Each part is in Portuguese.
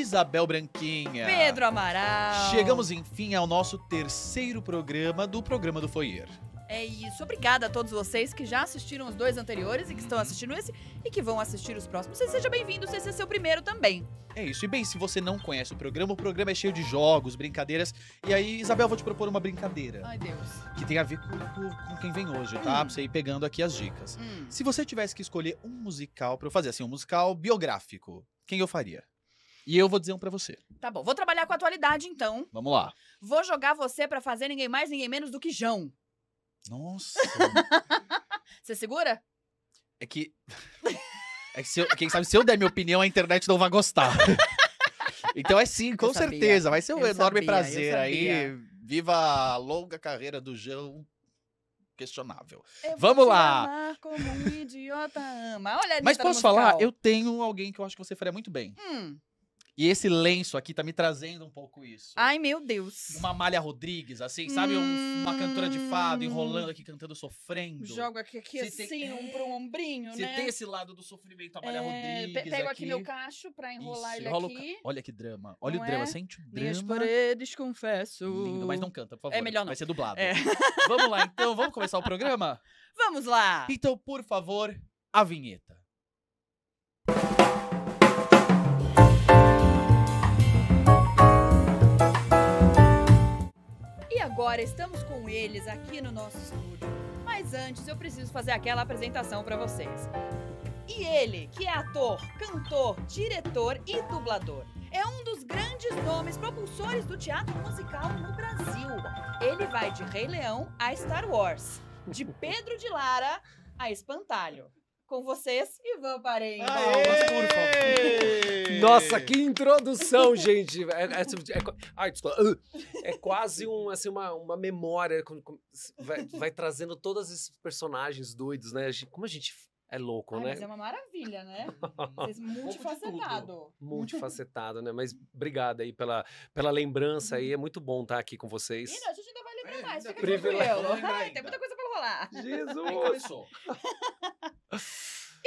Isabel Branquinha. Pedro Amaral. Chegamos, enfim, ao nosso terceiro programa do programa do Foyer. É isso. Obrigada a todos vocês que já assistiram os dois anteriores e que estão assistindo esse e que vão assistir os próximos. Você seja bem-vindo, se esse é seu primeiro também. É isso. E bem, se você não conhece o programa, o programa é cheio de jogos, brincadeiras. E aí, Isabel, vou te propor uma brincadeira Ai, Deus. que tem a ver com, com- quem vem hoje, tá? Hum. Pra você ir pegando aqui as dicas. Hum. Se você tivesse que escolher um musical pra eu fazer, assim, um musical biográfico, quem eu faria? E eu vou dizer um pra você. Tá bom, vou trabalhar com a atualidade então. Vamos lá. Vou jogar você pra fazer ninguém mais, ninguém menos do que João. Nossa. Você segura? é que. É que eu- quem sabe se eu der minha opinião, a internet não vai gostar. Então é sim, com certeza. Vai ser um Eu enorme sabia, prazer aí. Viva a longa carreira do João. Questionável. Eu Vamos lá. um idiota ama. Olha a Mas posso falar? Eu tenho alguém que eu acho que você faria muito bem. Hum. E esse lenço aqui tá me trazendo um pouco isso. Ai, meu Deus. Uma Malha Rodrigues, assim, sabe? Um- uma cantora de fado Hum. enrolando aqui, cantando, sofrendo. Jogo aqui, aqui assim, tem- um pro ombrinho, Você né? tem esse lado do sofrimento, a Malha É, Rodrigues. pe- pego aqui meu cacho pra enrolar Isso, ele enrola aqui. ca- Olha que drama. Olha Não o drama. é? Sente o Minhas drama. paredes, confesso. Lindo, mas não canta, por favor. melhor não. Vai ser dublado. É. Vamos lá, então. Vamos começar o programa? Vamos lá. Então, por favor, a vinheta. Agora estamos com eles aqui no nosso estúdio. Mas antes eu preciso fazer aquela apresentação pra vocês. E ele, que é ator, cantor, diretor e dublador, é um dos grandes nomes propulsores do teatro musical no Brasil. Ele vai de Rei Leão a Star Wars, de Pedro de Lara a Espantalho. Com vocês, Ivan Parente. Palmas, por favor. Nossa, que introdução, gente! É, é, é, qua- ai, desculpa. É quase um, assim, uma, uma memória. com- com- Vai, vai trazendo todos esses personagens doidos, né? A gente- Como a gente é louco, Ai, né? mas é uma maravilha, né? Vocês multifacetado. Multifacetado, né? Mas obrigado aí pela, pela lembrança aí. É muito bom estar aqui com vocês. E não, a gente ainda vai lembrar É, mais, ainda fica tem- tranquilo. Ai, ainda. tem muita coisa pra rolar. Jesus! Aí começou.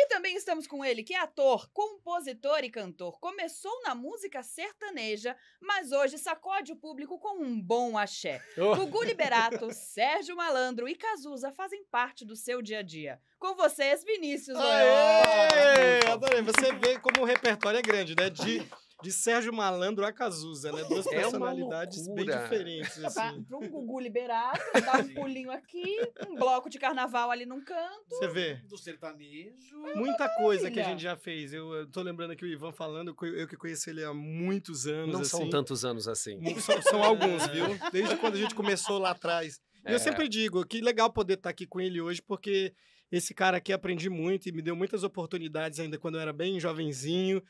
E também estamos com ele, que é ator, compositor e cantor. Começou na música sertaneja, mas hoje sacode o público com um bom axé. Oh, Gugu Liberato, Sérgio Malandro e Cazuza fazem parte do seu dia a dia. Com vocês, Vinícius. Aê! Adorei. Você vê como o repertório é grande, né? De, de Sérgio Malandro a Cazuza, né? Duas É personalidades bem diferentes, assim. pra um Gugu Liberato, dar um pulinho aqui, um bloco de carnaval ali num canto. Você vê. Do sertanejo. Muita coisa que a maravilha. gente já fez. Eu, eu tô lembrando aqui o Ivan falando, eu que conheci ele há muitos anos, não assim. são tantos anos assim. São, são alguns, viu? Desde quando a gente começou lá atrás. E É. eu sempre digo, que legal poder estar aqui com ele hoje, porque esse cara aqui aprendi muito e me deu muitas oportunidades ainda quando eu era bem jovenzinho.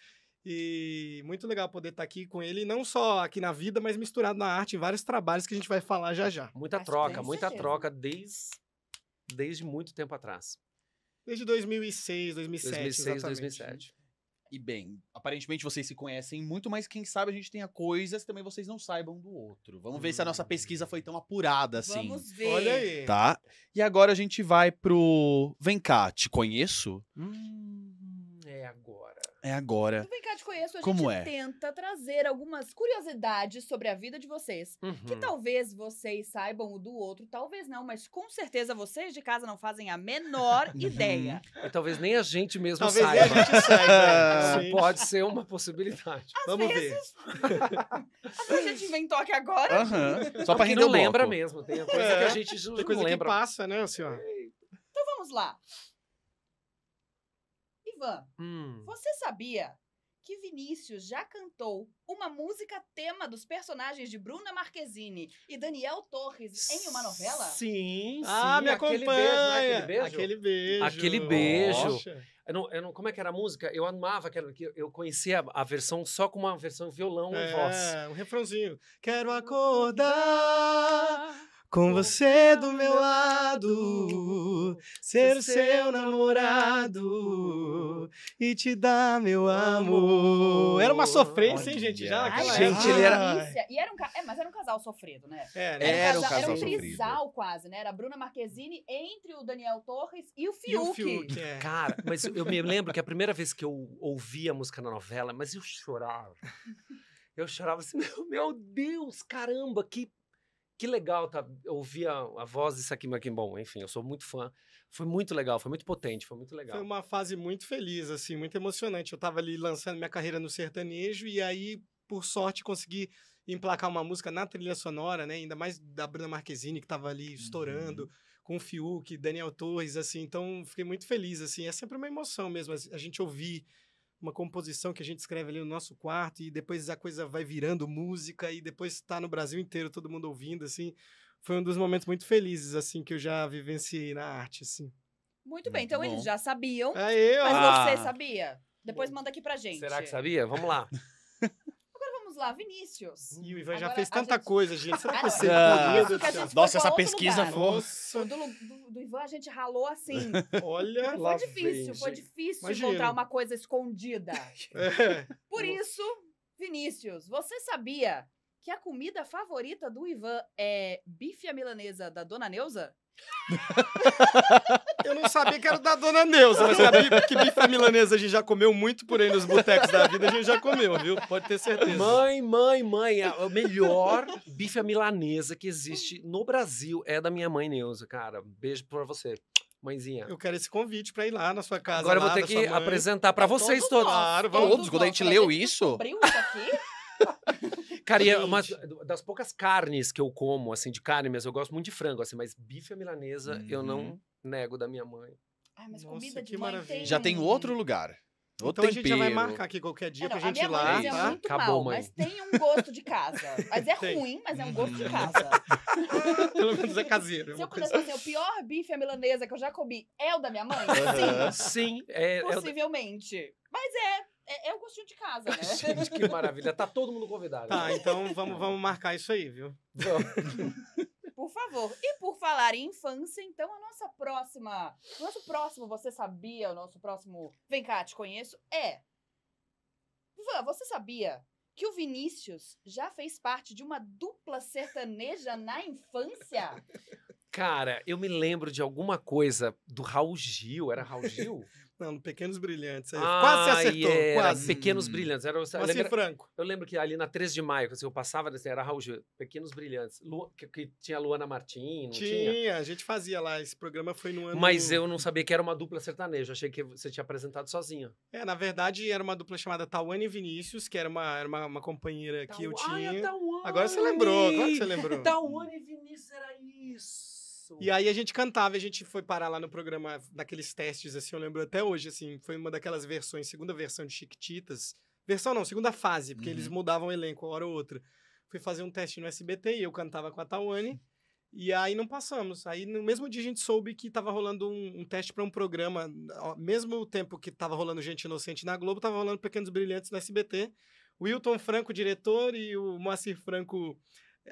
E muito legal poder estar aqui com ele, não só aqui na vida, mas misturado na arte, em vários trabalhos que a gente vai falar já já. Muita Acho troca, muita certeza. troca desde, desde muito tempo atrás. Desde 2006, 2007, 2006, exatamente. 2007. E bem, aparentemente vocês se conhecem muito, mas quem sabe a gente tenha coisas que também vocês não saibam do outro. Vamos ver se a nossa pesquisa foi tão apurada assim. Vamos ver. Olha aí. Tá? E agora a gente vai pro. Vem cá, te conheço? Hum. É agora. No Vem cá, te conheço, a Como gente é? tenta trazer algumas curiosidades sobre a vida de vocês. Que Uhum. talvez vocês saibam o do outro, talvez não, mas com certeza vocês de casa não fazem a menor Uhum. ideia. E talvez nem a gente mesmo Talvez nem saiba. a gente saiba. Isso Sim. pode ser uma possibilidade. Vamos ver. A gente inventou aqui agora. Aham. Só pra Porque render não o lembra mesmo. Tem coisa É, que a gente não Tem coisa que lembra. passa, né, senhor? Então vamos lá. Ivan, Hum. você sabia que Vinícius já cantou uma música tema dos personagens de Bruna Marquezine e Daniel Torres em uma novela? Sim, sim. Ah, me aquele acompanha. Beijo, não é aquele beijo? Aquele beijo. Aquele beijo. Poxa. Eu não, eu não- como é que era a música? Eu amava aquela. que Eu conhecia a, a versão só com uma versão violão e voz. É, um refrãozinho. Quero acordar Com você do meu lado, ser seu namorado e te dar meu amor. Era uma sofrência, hein, gente? Já naquela Ai, gente, época. ele era-. E era um, ca- é, mas era um casal sofrido, né? É, né? Era um casa- casal Era um trisal quase, né? Era a Bruna Marquezine entre o Daniel Torres e o E o Fiuk. Fiuk, é. Cara, mas eu me lembro que a primeira vez que eu ouvi a música na novela, mas eu chorava. Eu chorava assim, meu, meu Deus, caramba, que, que legal tá, ouvir a, a voz disso aqui, aqui. Bom, enfim, eu sou muito fã. Foi muito legal, foi muito potente, foi muito legal. Foi uma fase muito feliz, assim, muito emocionante. Eu tava ali lançando minha carreira no sertanejo e aí, por sorte, consegui emplacar uma música na trilha sonora, né? Ainda mais da Bruna Marquezine, que tava ali estourando, com o Fiuk, Daniel Torres, assim. Então, fiquei muito feliz, assim. É sempre uma emoção mesmo, a gente ouvir uma composição que a gente escreve ali no nosso quarto e depois a coisa vai virando música e depois tá no Brasil inteiro todo mundo ouvindo, assim. Foi um dos momentos muito felizes, assim, que eu já vivenciei na arte, assim. Muito bem, Muito então bom. eles já sabiam, Aê, mas Ah. você sabia? Depois manda aqui pra gente. Será que sabia? Vamos lá. Lá, Vinícius. E o Ivan já fez tanta gente- coisa, gente. Será Ah, que você é meu isso Deus que a do céu. gente foi Nossa, essa pesquisa lugar. foi- do, do, do Ivan a gente ralou assim. olha. Foi Lá difícil, vem, foi difícil Imagina. encontrar uma coisa escondida. É. Por isso, Vinícius, você sabia que a comida favorita do Ivan é bife à milanesa da Dona Neuza? Eu não sabia que era da Dona Neuza, mas sabia que bife milanesa a gente já comeu muito por aí nos botecos da vida, a gente já comeu, viu? Pode ter certeza. Mãe, mãe, mãe, a- o melhor bife milanesa que existe no Brasil é da minha mãe Neuza, cara. Beijo pra você, mãezinha. Eu quero esse convite pra ir lá na sua casa. Agora eu vou ter que apresentar pra vocês Todos Claro, vamos. Todos, quando a gente leu isso- descobriu isso aqui, Cara, e é uma das poucas carnes que eu como, assim, de carne mesmo, eu gosto muito de frango, assim, mas bife à milanesa eu não Uhum. nego da minha mãe. Ai, mas Nossa, comida de que mãe maravilha. tem... Já tem outro lugar. Outro Então a gente já vai tempero. marcar aqui qualquer dia É, não, pra gente ir lá, fazia tá? muito Acabou, mal, mãe. mas tem um gosto de casa. Mas é Tem. ruim, mas é um gosto de Uhum. casa. Pelo menos é caseiro. é Se eu pudesse fazer o pior bife à milanesa que eu já comi é o da minha mãe, Aham. Sim, é, é o- possivelmente. Mas é, é, é o gostinho de casa, né? Gente, que maravilha. Tá todo mundo convidado. Tá, então vamos, vamos marcar isso aí, viu? Por favor. E por falar em infância, então a nossa próxima. O nosso próximo, você sabia? O nosso próximo Vem cá, te conheço é. Ivan, você sabia que o Vinícius já fez parte de uma dupla sertaneja na infância? Cara, eu me lembro de alguma coisa do Raul Gil. Era Raul Gil? Não, no Pequenos Brilhantes. aí. quase você Ai, acertou, era quase. Pequenos Hum. Brilhantes. Era, eu, Moacir lembro, Franco. eu lembro que ali na 3 de maio, assim, eu passava, assim, era Raul Gil. Pequenos Brilhantes. Lu- que, que tinha a Luana Martins, não tinha? Tinha, a gente fazia lá. Esse programa foi no ano. Mas eu não sabia que era uma dupla sertaneja. Achei que você tinha apresentado sozinha. É, na verdade, era uma dupla chamada Tawane e Vinícius, que era uma, era uma, uma companheira que eu Ai, tinha. Tawane! Agora você lembrou, claro que você lembrou. Tawane e Vinícius era isso. E aí a gente cantava, a gente foi parar lá no programa, naqueles testes, assim, eu lembro até hoje, assim, foi uma daquelas versões, segunda versão de Chiquititas. Versão não, segunda fase, porque eles Uhum. mudavam o elenco uma hora ou outra. Fui fazer um teste no SBT e eu cantava com a Tawane. E aí não passamos. Aí no mesmo dia a gente soube que tava rolando um, um teste para um programa, ao mesmo tempo que tava rolando Gente Inocente na Globo, tava rolando Pequenos Brilhantes no SBT. O Wilton Franco, diretor, e o Moacir Franco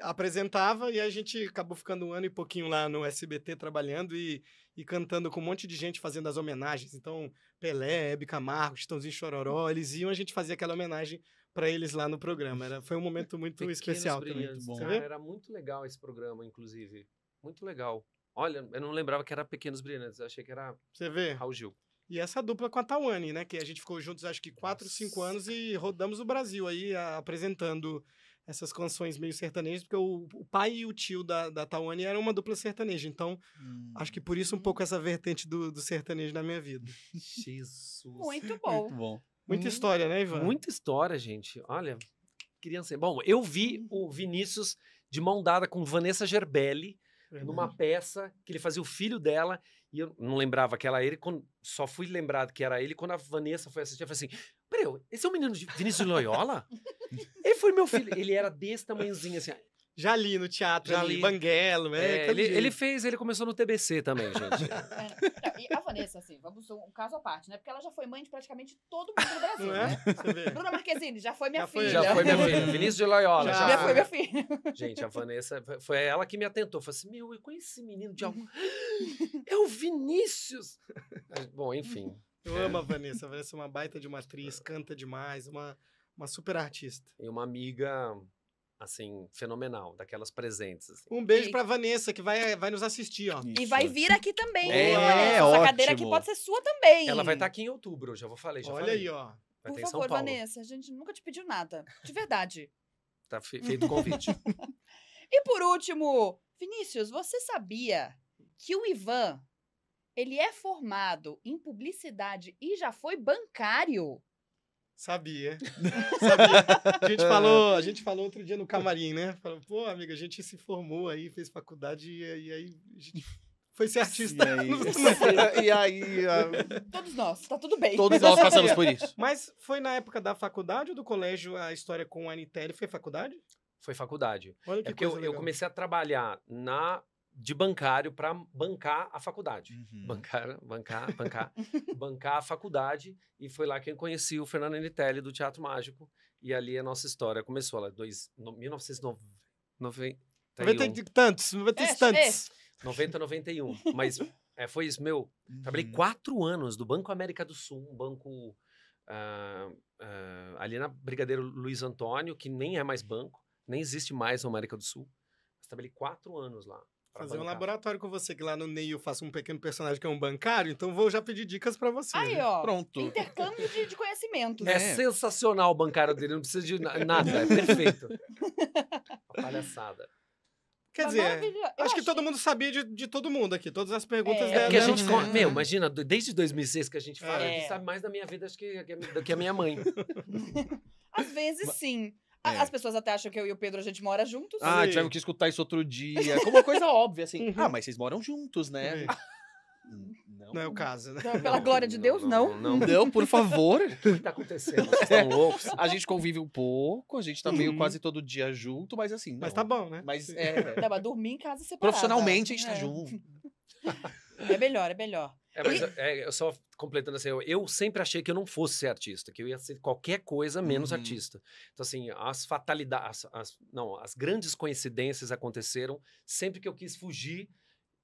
apresentava, e a gente acabou ficando um ano e pouquinho lá no SBT trabalhando e, e cantando com um monte de gente fazendo as homenagens. Então, Pelé, Hebe Camargo, Chitãozinho Chororó, eles iam, a gente fazia aquela homenagem para eles lá no programa. Era, foi um momento muito Pequenos especial também. Brilhantes. bom. Cara, era muito legal esse programa, inclusive. Muito legal. Olha, eu não lembrava que era Pequenos Brilhantes. Eu achei que era Você vê? Raul Gil. E essa dupla com a Tawane, né? Que a gente ficou juntos acho que 4, 5 Nossa. anos e rodamos o Brasil aí a- apresentando essas canções meio sertanejas, porque o, o pai e o tio da, da Tawane eram uma dupla sertaneja. Então, Hum. acho que por isso um pouco essa vertente do, do sertanejo na minha vida. Jesus. Muito bom. Muito bom. Muita Hum, história, né, Ivan? Muita história, gente. Olha, criança. Bom, eu vi o Vinícius de mão dada com Vanessa Gerbelli numa peça que ele fazia o filho dela e eu não lembrava que era ele, quando, só fui lembrado que era ele quando a Vanessa foi assistir. Eu falei assim: Peraí, esse é o menino de Vinícius de Loyola? ele foi meu filho. Ele era desse tamanhozinho assim. Já li no teatro, Já ali, li. Banguelo, é. É, ele, ele fez, ele começou no TBC também, gente. É, não, e a Vanessa, assim, vamos um caso à parte, né? Porque ela já foi mãe de praticamente todo mundo no Brasil, Não é? né? Bruna Marquezine, já foi minha Já foi- filha. Já foi minha filha. Vinícius de Loyola. Já. Já, foi minha filha. Gente, a Vanessa, foi- ela que me atentou. Falei assim, meu, eu conheci esse menino de algum... É o Vinícius! Bom, enfim. Eu amo a Vanessa. A Vanessa é uma baita de uma atriz, canta demais, uma, uma super artista. E uma amiga, assim, fenomenal, daquelas presentes. assim. Um beijo E- pra Vanessa, que vai, vai nos assistir, ó. E vai vir aqui também. É, né? Essa ótimo. cadeira aqui pode ser sua também. Ela vai estar aqui em outubro, eu já vou falei, já Olha falei. aí, ó. Vai Por São favor. Vanessa, a gente nunca te pediu nada. De verdade. Tá fe- feito o convite. E por último, Vinícius, você sabia que o Ivan, ele é formado em publicidade e já foi bancário? Sabia. Sabia. A gente falou, a gente falou outro dia no camarim, né? Falou, pô, amiga, a gente se formou aí, fez faculdade e, e aí a gente foi ser artista. E aí, no- e aí ah, Todos nós, tá tudo bem. todos nós passamos por isso. Mas foi na época da faculdade ou do colégio a história com a Anitel? Foi faculdade? Foi faculdade. Olha É que porque coisa eu, eu comecei a trabalhar na de bancário para bancar a faculdade. Uhum. Bancar, bancar, bancar, bancar a faculdade. E foi lá que eu conheci o Fernando Anitelli do Teatro Mágico. E ali a nossa história começou, lá, dois, no, 1991. Noventa e tantos, noventa e É, tantos. 90, 91. Mas é, foi isso, meu. Trabalhei Uhum. quatro anos do Banco América do Sul, um banco ah, ah, ali na Brigadeiro Luiz Antônio, que nem é mais banco, nem existe mais na América do Sul. Mas trabalhei quatro anos lá. Fazer um bancar. laboratório com você, que lá no Ney eu faço um pequeno personagem que é um bancário, então vou já pedir dicas pra você. Aí, né? ó. Pronto. Intercâmbio de, de conhecimentos. É É. sensacional o bancário dele, não precisa de na- nada, é perfeito. Uma palhaçada. Quer Mas dizer, acho que achei- todo mundo sabia de, de todo mundo aqui, todas as perguntas É, É dela. porque a gente. con- Meu, imagina, desde 2006 que a gente fala, a É. gente sabe mais da minha vida acho que, que, do que a minha mãe. Às vezes, sim. É. As pessoas até acham que eu e o Pedro a gente mora juntos. Ah, Sim. tivemos que escutar isso outro dia. Como uma coisa óbvia, assim. Uhum. Ah, mas vocês moram juntos, né? Não. Não é o caso, né? Então, Pela glória de Deus, não. Não, não. Não, por favor. O que tá acontecendo? Vocês estão loucos? A gente convive um pouco, a gente tá meio Uhum. quase todo dia junto, mas assim. Mas não. tá bom, né? Mas é. Dá pra dormir em casa separada. Profissionalmente a gente tá É. junto. É melhor, é melhor. É, mas é, eu só completando assim, eu, eu sempre achei que eu não fosse ser artista, que eu ia ser qualquer coisa menos Uhum. artista. Então, assim, as fatalidades, as, as- não, as grandes coincidências aconteceram sempre que eu quis fugir,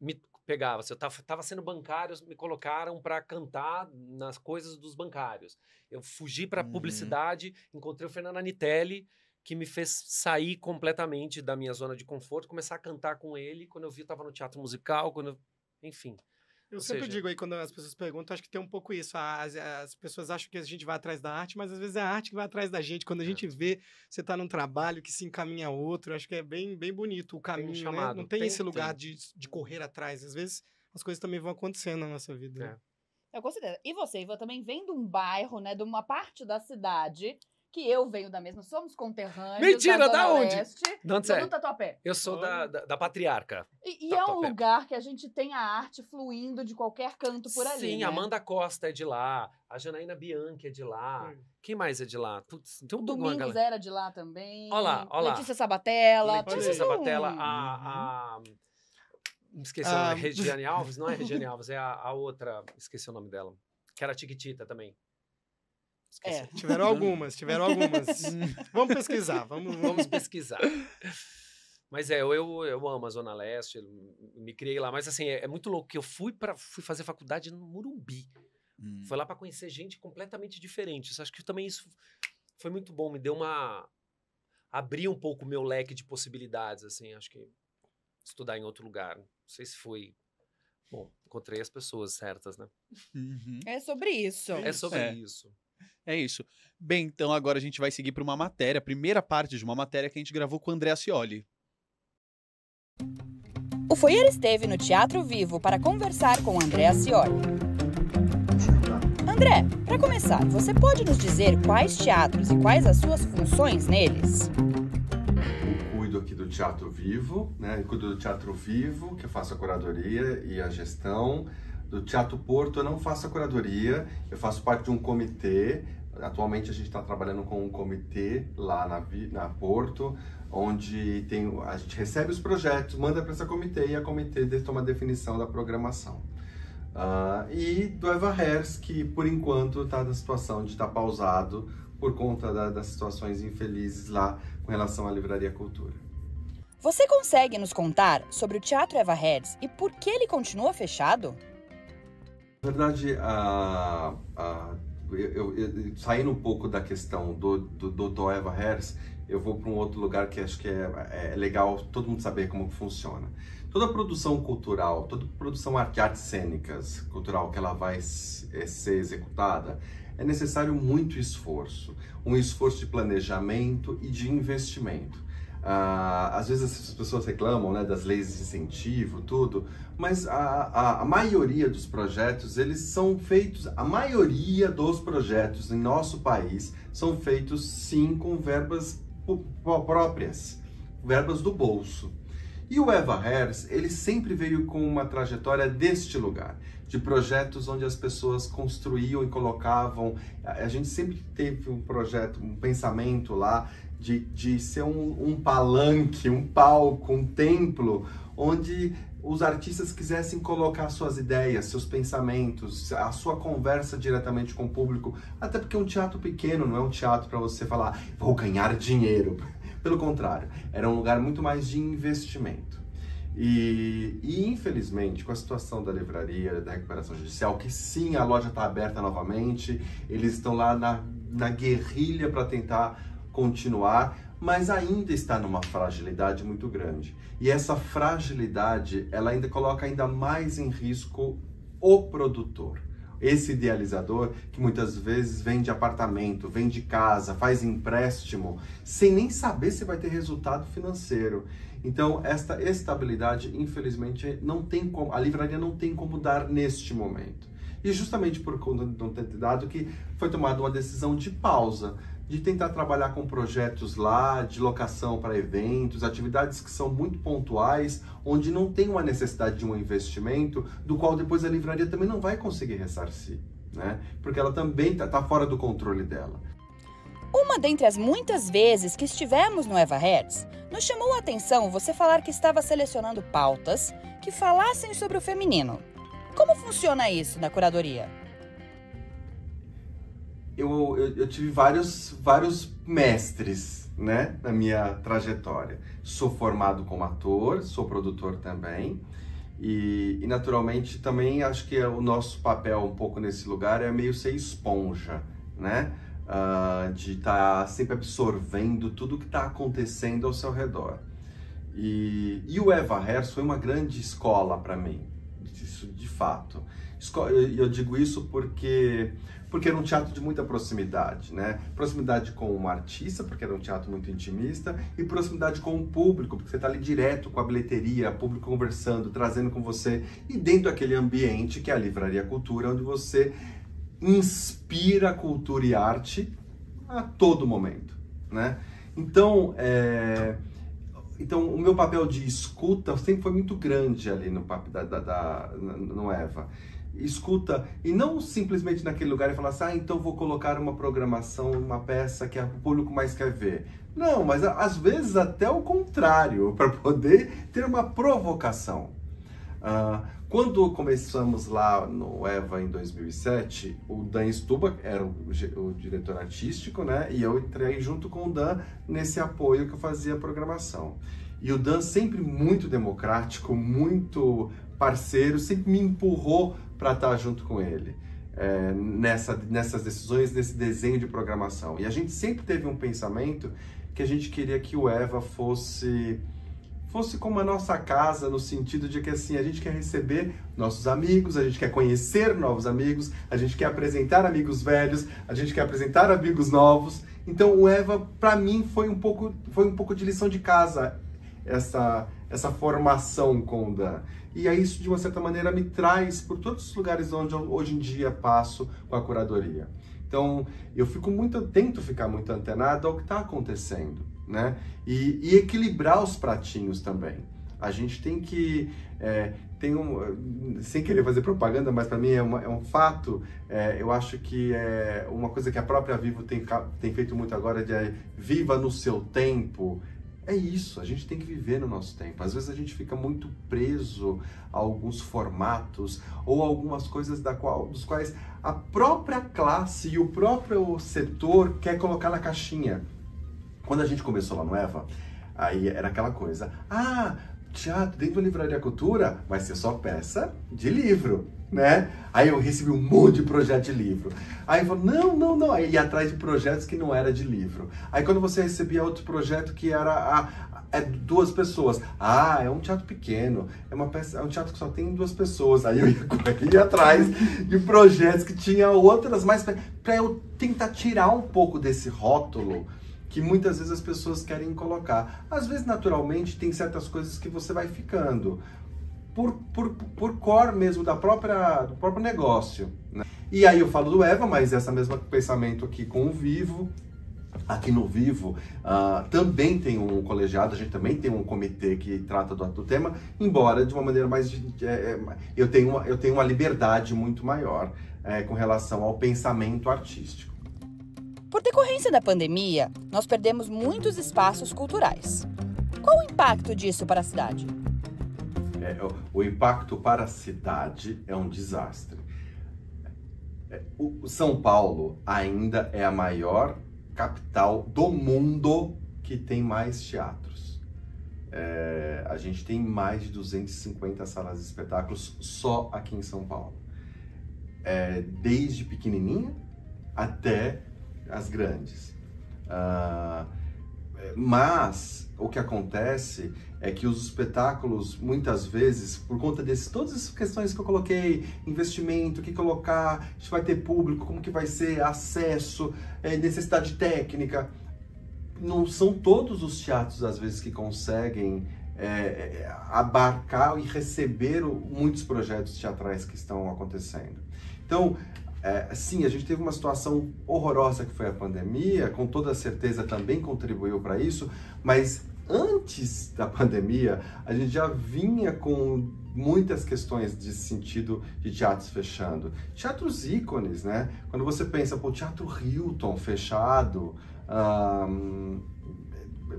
me pegava. Se eu tava, tava sendo bancário, me colocaram para cantar nas coisas dos bancários. Eu fugi para Uhum. publicidade, encontrei o Fernando Anitelli, que me fez sair completamente da minha zona de conforto, começar a cantar com ele. Quando eu vi, eu tava no teatro musical, quando eu... enfim. Eu Ou sempre seja- digo aí, quando as pessoas perguntam, acho que tem um pouco isso. As, as pessoas acham que a gente vai atrás da arte, mas às vezes é a arte que vai atrás da gente. Quando a É. gente vê, você tá num trabalho que se encaminha a outro, acho que é bem, bem bonito o caminho, né? chamado, Não tem, tem- esse lugar tem. de, de correr atrás. Às vezes as coisas também vão acontecendo na nossa vida. É. né? Eu com certeza. E você, Ivan, também vem de um bairro, né? De uma parte da cidade que eu venho da mesma. Somos conterrâneos. Mentira, da, da onde? Leste, De onde sou você do é? Tatuapé. Eu sou da, Olha. da, da Patriarca. E, e é um lugar que a gente tem a arte fluindo de qualquer canto por ali. Sim, né? Amanda Costa é de lá. A Janaína Bianchi é de lá. Hum. Quem mais é de lá? Putz, tem O uma Domingos galera. era de lá também. Ó lá, ó lá. Letícia Sabatella. Letícia Olha. Sabatella, a... a... Esqueci o Ah. nome. Regiane Alves? Não é Regiane Alves, é a, a outra. Esqueci o nome dela. Que era Tiquitita também. Esqueci. É. Tiveram algumas, tiveram algumas. vamos pesquisar, vamos, Vamos pesquisar. Mas é, eu, eu, eu amo a Zona Leste, me criei lá. Mas assim, é, é muito louco que eu fui para fui fazer faculdade no Morumbi. Hum. Foi lá para conhecer gente completamente diferente. Isso, acho que também isso foi muito bom, me deu uma abriu um pouco o meu leque de possibilidades, assim, acho que estudar em outro lugar. Não sei se foi bom, encontrei as pessoas certas, né? Uhum. É sobre isso. É sobre É. isso. É isso. Bem, então agora a gente vai seguir para uma matéria, a primeira parte de uma matéria que a gente gravou com o André Ascioli. O Foyer esteve no Teatro Vivo para conversar com André Ascioli. André, para começar, você pode nos dizer quais teatros e quais as suas funções neles? Eu cuido aqui do Teatro Vivo, né? Eu cuido do Teatro Vivo, que eu faço a curadoria e a gestão. Do Teatro Porto eu não faço a curadoria, eu faço parte de um comitê Atualmente a gente está trabalhando com um comitê lá na, na Porto, onde tem, a gente recebe os projetos, manda para essa comitê e a comitê toma a definição da programação. Uh, e do Eva Hers, que por enquanto está na situação de estar tá pausado por conta da, das situações infelizes lá com relação à Livraria Cultura. Você consegue nos contar sobre o Teatro Eva Hertz e por que ele continua fechado? Na verdade, a, a, eu, eu, saindo um pouco da questão do, do, do, do Eva Hertz, eu vou para um outro lugar que acho que é, é, legal todo mundo saber como funciona. Toda produção cultural, toda produção de artes cênicas cultural que ela vai ser executada, é necessário muito esforço, um esforço de planejamento e de investimento. Ah, às vezes as pessoas reclamam né, das leis de incentivo, tudo, mas a, a, a, maioria dos projetos, eles são feitos, a maioria dos projetos em nosso país são feitos sim com verbas próprias, verbas do bolso. E o Eva Hers, ele sempre veio com uma trajetória deste lugar, de projetos onde as pessoas construíam e colocavam. A gente sempre teve um projeto, um pensamento lá de, de ser um, um palanque, um palco, um templo, onde os artistas quisessem colocar suas ideias, seus pensamentos, a sua conversa diretamente com o público, até porque um teatro pequeno, não é um teatro para você falar, vou ganhar dinheiro. Pelo contrário, era um lugar muito mais de investimento. E, e, infelizmente, com a situação da livraria, da recuperação judicial, que sim, a loja está aberta novamente, eles estão lá na, na guerrilha para tentar continuar, mas ainda está numa fragilidade muito grande. E essa fragilidade, ela ainda coloca ainda mais em risco o produtor esse idealizador que muitas vezes vende apartamento, vende casa, faz empréstimo, sem nem saber se vai ter resultado financeiro. Então, esta estabilidade, infelizmente, não tem como, a livraria não tem como dar neste momento. E justamente por conta de não ter dado que foi tomada uma decisão de pausa de tentar trabalhar com projetos lá, de locação para eventos, atividades que são muito pontuais, onde não tem uma necessidade de um investimento, do qual depois a livraria também não vai conseguir ressarcir, né? Porque ela também está tá fora do controle dela. Uma dentre as muitas vezes que estivemos no Eva Hertz, nos chamou a atenção você falar que estava selecionando pautas que falassem sobre o feminino. Como funciona isso na curadoria? Eu, eu, eu, tive vários, vários mestres, né, na minha trajetória. Sou formado como ator, sou produtor também, e, e naturalmente também acho que o nosso papel um pouco nesse lugar é meio ser esponja, né, uh, de estar tá sempre absorvendo tudo que está acontecendo ao seu redor. E, e o Eva Hers foi uma grande escola para mim, isso de fato. Eu digo isso porque porque era um teatro de muita proximidade, né? Proximidade com o artista, porque era um teatro muito intimista, e proximidade com o público, porque você está ali direto com a bilheteria, o público conversando, trazendo com você, e dentro daquele ambiente que é a Livraria Cultura, onde você inspira cultura e arte a todo momento, né? Então, é... então o meu papel de escuta sempre foi muito grande ali no, da, da, da no Eva escuta e não simplesmente naquele lugar e falar assim, ah, então vou colocar uma programação, uma peça que o público mais quer ver. Não, mas às vezes até o contrário, para poder ter uma provocação. Uh, quando começamos lá no EVA em 2007, o Dan Stuba era o, o, diretor artístico, né? E eu entrei junto com o Dan nesse apoio que eu fazia a programação. E o Dan sempre muito democrático, muito parceiro, sempre me empurrou para estar junto com ele é, nessa, nessas decisões, nesse desenho de programação. E a gente sempre teve um pensamento que a gente queria que o Eva fosse fosse como a nossa casa no sentido de que assim a gente quer receber nossos amigos, a gente quer conhecer novos amigos, a gente quer apresentar amigos velhos, a gente quer apresentar amigos novos. Então o Eva para mim foi um pouco foi um pouco de lição de casa essa essa formação com o Dan. E aí isso, de uma certa maneira, me traz por todos os lugares onde eu, hoje em dia passo com a curadoria. Então, eu fico muito, tento ficar muito antenado ao que está acontecendo, né? E, e, equilibrar os pratinhos também. A gente tem que é, tem um, sem querer fazer propaganda, mas para mim é, uma, é, um fato. É, eu acho que é uma coisa que a própria Vivo tem, tem feito muito agora de é, viva no seu tempo. É isso, a gente tem que viver no nosso tempo. Às vezes a gente fica muito preso a alguns formatos ou algumas coisas da qual, dos quais a própria classe e o próprio setor quer colocar na caixinha. Quando a gente começou lá no Eva, aí era aquela coisa: ah, teatro dentro da Livraria Cultura vai ser só peça de livro, né? Aí eu recebi um monte de projeto de livro. Aí eu falei, não, não, não. Aí ia atrás de projetos que não era de livro. Aí quando você recebia outro projeto que era a, é duas pessoas. Ah, é um teatro pequeno, é uma peça, é um teatro que só tem duas pessoas. Aí eu ia, ia atrás de projetos que tinha outras mais para eu tentar tirar um pouco desse rótulo que muitas vezes as pessoas querem colocar. Às vezes, naturalmente, tem certas coisas que você vai ficando por, por, por core mesmo da própria, do próprio negócio. Né? E aí eu falo do Eva, mas esse mesmo pensamento aqui com o Vivo, Aqui no Vivo uh, também tem um colegiado, a gente também tem um comitê que trata do, do tema, embora de uma maneira mais. É, é, eu, tenho uma, eu tenho uma liberdade muito maior é, com relação ao pensamento artístico. Por decorrência da pandemia, nós perdemos muitos espaços culturais. Qual o impacto disso para a cidade? É, o, o, impacto para a cidade é um desastre. É, o São Paulo ainda é a maior capital do mundo que tem mais teatros. É, a gente tem mais de 250 salas de espetáculos só aqui em São Paulo. É, desde pequenininha até as grandes. Uh, mas o que acontece é que os espetáculos, muitas vezes, por conta desses, todas essas questões que eu coloquei, investimento, o que colocar, se vai ter público, como que vai ser, acesso, é, necessidade técnica, não são todos os teatros, às vezes, que conseguem é, é abarcar e receber muitos projetos teatrais que estão acontecendo. Então, é, sim, a gente teve uma situação horrorosa que foi a pandemia, com toda certeza também contribuiu para isso, mas antes da pandemia, a gente já vinha com muitas questões de sentido de teatros fechando. Teatros ícones, né? Quando você pensa, pô, Teatro Hilton fechado,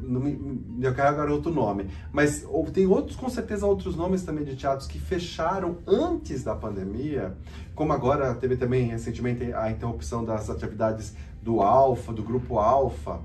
não me, eu quero agora outro nome, mas ou, tem outros, com certeza, outros nomes também de teatros que fecharam antes da pandemia, como agora teve também recentemente a interrupção das atividades do Alfa, do grupo Alfa,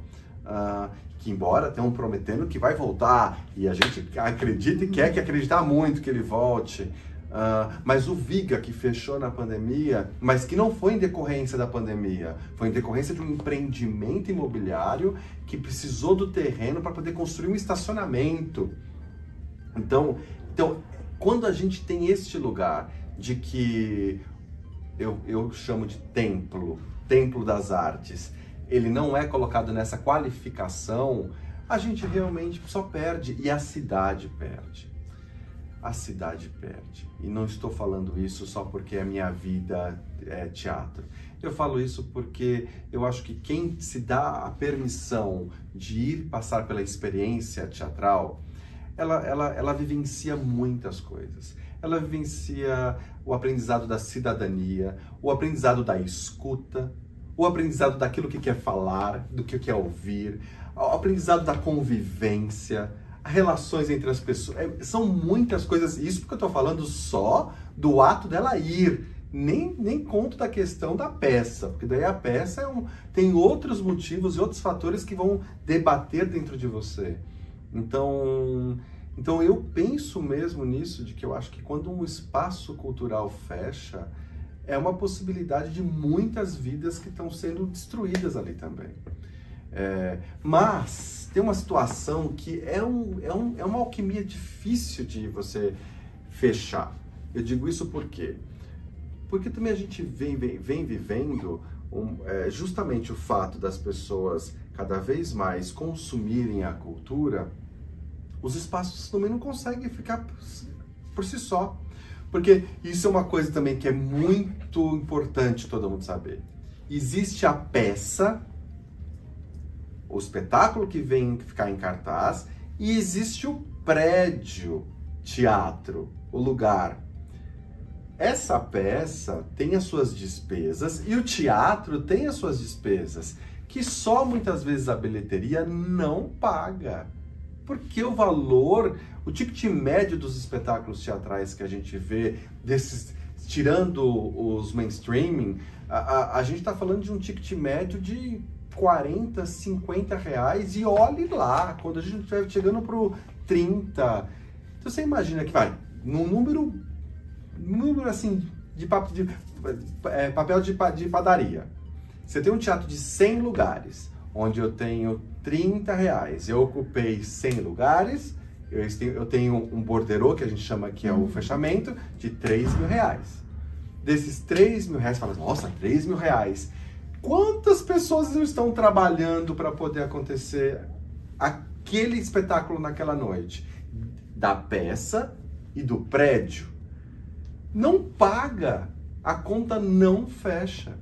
uh, que embora estão prometendo que vai voltar, e a gente acredita e quer que acreditar muito que ele volte, Uh, mas o Viga, que fechou na pandemia, mas que não foi em decorrência da pandemia, foi em decorrência de um empreendimento imobiliário que precisou do terreno para poder construir um estacionamento. Então, então, quando a gente tem este lugar de que eu, eu chamo de templo, templo das artes, ele não é colocado nessa qualificação, a gente realmente só perde e a cidade perde a cidade perde. E não estou falando isso só porque a minha vida é teatro. Eu falo isso porque eu acho que quem se dá a permissão de ir passar pela experiência teatral, ela, ela, ela vivencia muitas coisas. Ela vivencia o aprendizado da cidadania, o aprendizado da escuta, o aprendizado daquilo que quer falar, do que quer ouvir, o aprendizado da convivência, relações entre as pessoas. É, são muitas coisas. Isso porque eu estou falando só do ato dela ir. Nem, nem conto da questão da peça, porque daí a peça é um, tem outros motivos e outros fatores que vão debater dentro de você. Então, então eu penso mesmo nisso, de que eu acho que quando um espaço cultural fecha, é uma possibilidade de muitas vidas que estão sendo destruídas ali também. É, mas tem uma situação que é, um, é, um, é uma alquimia difícil de você fechar. Eu digo isso por quê? Porque também a gente vem, vem, vem vivendo um, é, justamente o fato das pessoas cada vez mais consumirem a cultura, os espaços também não conseguem ficar por si só. Porque isso é uma coisa também que é muito importante todo mundo saber. Existe a peça o espetáculo que vem ficar em cartaz e existe o prédio teatro, o lugar. Essa peça tem as suas despesas e o teatro tem as suas despesas, que só muitas vezes a bilheteria não paga. Porque o valor, o ticket médio dos espetáculos teatrais que a gente vê, desses, tirando os mainstreaming, a, a, a gente está falando de um ticket médio de 40, 50 reais e olhe lá, quando a gente estiver chegando para 30. Então você imagina que vai, num número, número assim, de, papo, de é, papel de, de padaria. Você tem um teatro de 100 lugares, onde eu tenho 30 reais. Eu ocupei 100 lugares, eu tenho, eu tenho um borderô, que a gente chama que é o fechamento, de 3 mil reais. Desses 3 mil reais, fala, nossa, 3 mil reais. Quantas pessoas estão trabalhando para poder acontecer aquele espetáculo naquela noite? Da peça e do prédio. Não paga, a conta não fecha.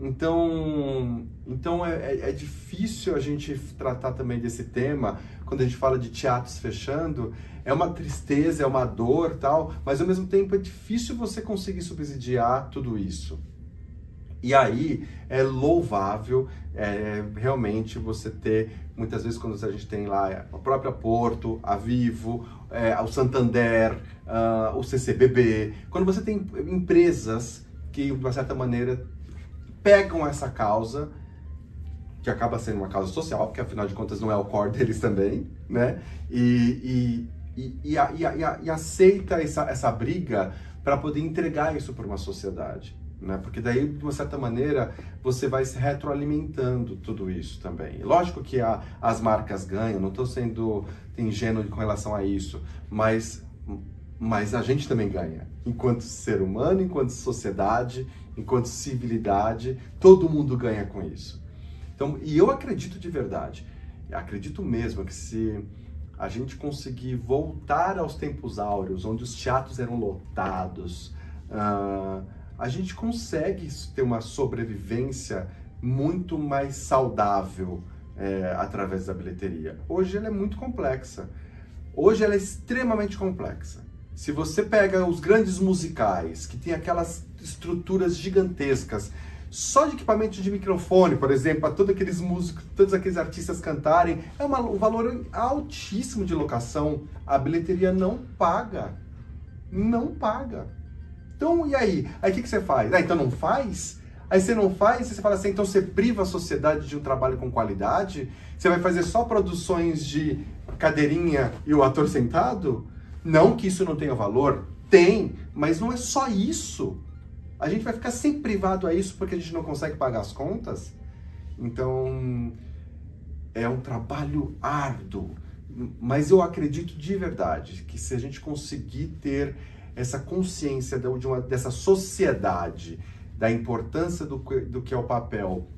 Então, então é, é, é difícil a gente tratar também desse tema quando a gente fala de teatros fechando. É uma tristeza, é uma dor, tal, mas ao mesmo tempo é difícil você conseguir subsidiar tudo isso. E aí é louvável é, realmente você ter, muitas vezes quando a gente tem lá a própria Porto, a Vivo, é, o Santander, uh, o CCBB, quando você tem empresas que, de uma certa maneira, pegam essa causa, que acaba sendo uma causa social, porque afinal de contas não é o core deles também, né? E, e, e, a, e, a, e aceita essa, essa briga para poder entregar isso para uma sociedade né? Porque daí, de uma certa maneira, você vai se retroalimentando tudo isso também. Lógico que a, as marcas ganham, não estou sendo ingênuo com relação a isso, mas, mas a gente também ganha. Enquanto ser humano, enquanto sociedade, enquanto civilidade, todo mundo ganha com isso. Então, e eu acredito de verdade, acredito mesmo que se a gente conseguir voltar aos tempos áureos, onde os teatros eram lotados, uh, a gente consegue ter uma sobrevivência muito mais saudável é, através da bilheteria. Hoje ela é muito complexa. Hoje ela é extremamente complexa. Se você pega os grandes musicais, que tem aquelas estruturas gigantescas, só de equipamento de microfone, por exemplo, para todos aqueles músicos, todos aqueles artistas cantarem, é uma, um valor altíssimo de locação. A bilheteria não paga. Não paga. Então, e aí? Aí o que, que você faz? Ah, então não faz? Aí você não faz, você fala assim, então você priva a sociedade de um trabalho com qualidade? Você vai fazer só produções de cadeirinha e o ator sentado? Não que isso não tenha valor, tem, mas não é só isso. A gente vai ficar sempre privado a isso porque a gente não consegue pagar as contas? Então, é um trabalho árduo. Mas eu acredito de verdade que se a gente conseguir ter essa consciência de uma, dessa sociedade, da importância do, do que é o papel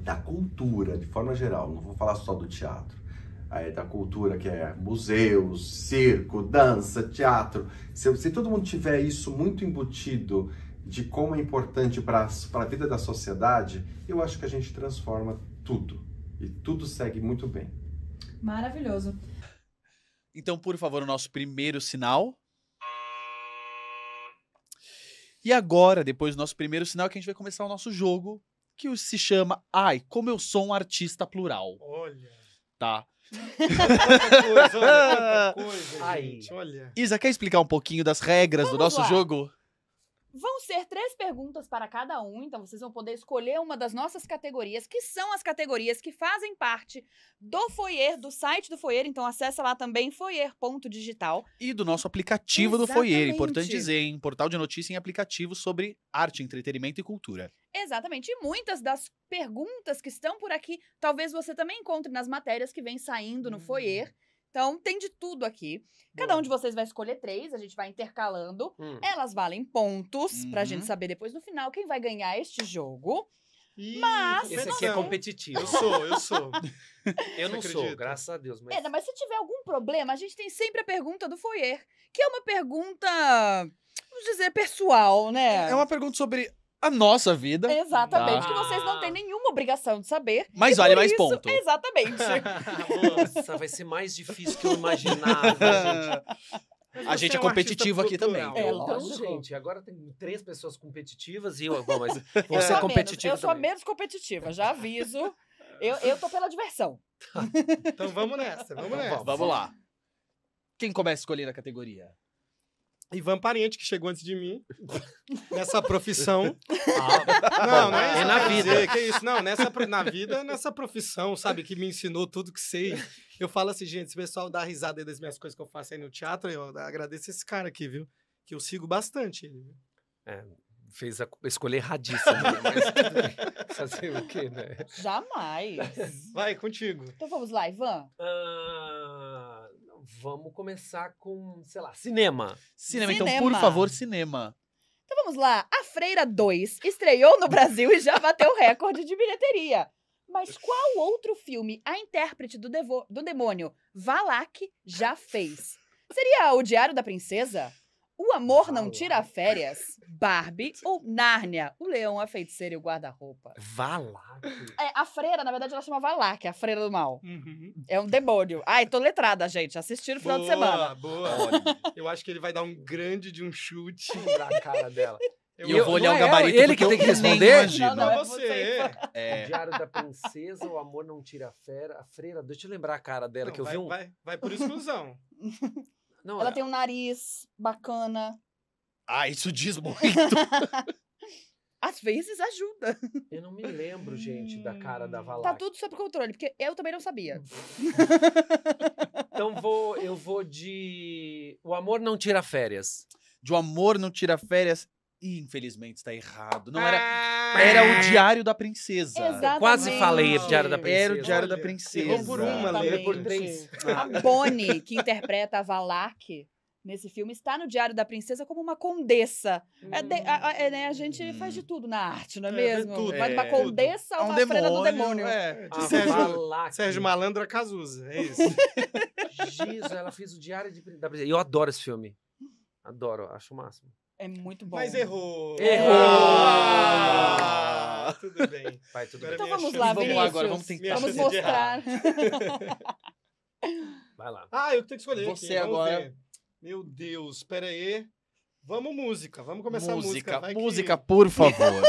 da cultura, de forma geral, não vou falar só do teatro, aí, da cultura que é museus, circo, dança, teatro. Se, se todo mundo tiver isso muito embutido de como é importante para a vida da sociedade, eu acho que a gente transforma tudo. E tudo segue muito bem. Maravilhoso. Então, por favor, o nosso primeiro sinal. E agora, depois do nosso primeiro sinal, que a gente vai começar o nosso jogo, que se chama Ai, como eu sou um artista plural. Olha. Tá? Quanta coisa, olha, quanta coisa, Ai. gente. Olha. Isa, quer explicar um pouquinho das regras do Vamos nosso lá. jogo? Vão ser três perguntas para cada um, então vocês vão poder escolher uma das nossas categorias, que são as categorias que fazem parte do Foyer, do site do Foyer, então acessa lá também foyer.digital. E do nosso aplicativo do Foyer. Exatamente. Importante dizer, hein? Portal de notícia em aplicativo sobre arte, entretenimento e cultura. Exatamente, e muitas das perguntas que estão por aqui, talvez você também encontre nas matérias que vem saindo no Foyer. Então, tem de tudo aqui. Cada um de vocês vai escolher três, a gente vai intercalando. Hum. Elas valem pontos, pra Uhum. gente saber depois no final quem vai ganhar este jogo. Ih, Mas- Esse aqui é competitivo. Eu sou, eu sou. Eu não Você sou, graças a Deus. Mas... É, mas se tiver algum problema, a gente tem sempre a pergunta do Foyer, que é uma pergunta, vamos dizer, pessoal, né? É uma pergunta sobre a nossa vida. Exatamente, Tá. que vocês não têm nenhuma obrigação de saber. Mas vale mais isso- ponto. Exatamente. Nossa, vai ser mais difícil que eu imaginava, gente. A gente é competitivo aqui também. É, então, lógico. gente, agora tem três pessoas competitivas e eu. Bom, mas você é competitivo Eu sou a também. menos competitiva, já aviso. Eu, eu tô pela diversão. Então vamos nessa, vamos nessa. Vamos lá. Quem começa escolhendo a categoria? Ivan Parente, que chegou antes de mim, nessa profissão. Ah, Não, não é isso é na vida. dizer, que isso. Não, nessa, na vida, nessa profissão, sabe, que me ensinou tudo que sei. Eu falo assim, gente, esse pessoal dá risada aí das minhas coisas que eu faço aí no teatro, eu agradeço esse cara aqui, viu? Que eu sigo bastante. ele, viu? Fez a escolha erradíssima, né? mas fazer o quê, né? Jamais. Vai, contigo. Então vamos lá, Ivan. Ah, vamos começar com, sei lá, cinema. Cinema, então, Cinema. por favor, cinema. Então vamos lá. A Freira 2 estreou no Brasil e já bateu recorde de bilheteria. Mas qual outro filme a intérprete do, devo- do demônio Valak já fez? Seria O Diário da Princesa? O Amor Não Tira. Férias? Barbie ou Nárnia? O Leão, a Feiticeira e o Guarda-Roupa. Valak. É, a freira, na verdade, ela chama Valak, a freira do mal. Uhum. É um demônio. Ai, tô letrada, gente. Assisti no final de semana. Boa, Eu acho que ele vai dar um grande de um chute. a cara dela. E eu, vou olhar o é gabarito ele porque que tem eu que responder? Não, não, é você. É, Diário da Princesa, o amor não tira a fera. A freira, deixa eu lembrar a cara dela, Não, que eu vai, vi um. vai, vai por exclusão. Não, Ela é- tem um nariz bacana. Ah, isso diz muito. Às vezes ajuda. Eu não me lembro, gente, da cara da Valak. Tá tudo sob controle, porque eu também não sabia. Então vou, eu vou de. O amor não tira férias. De um amor não tira férias. Infelizmente, está errado. Não era. Ah, Era o Diário da Princesa. Exatamente. Quase falei Diário da Era o Princesa. Diário da Olha, Princesa. errou por uma. Lê, por três. A Bonnie, que interpreta a Valak nesse filme, está no Diário da Princesa como uma condessa. É de- a, a- é, né, a gente faz de tudo na arte, não é, É, mesmo? tudo, Vai de uma é. condessa É um uma freira do demônio. É. De A Sérgio. Sérgio Malandro a Cazuza, é isso. Jesus, ela fez o Diário de, da Princesa. E eu adoro esse filme. Adoro, acho o máximo. É muito bom. Mas errou. Errou! Ah, tudo bem. Vai, tudo bem. Então minha vamos lá, Vamos Vinícius. lá agora, vamos tentar. Vamos mostrar. Vai lá. Ah, eu tenho que escolher. Você aqui, vamos agora. ver. Meu Deus, pera aí. Vamos música, vamos começar a música. música, que- música, por favor.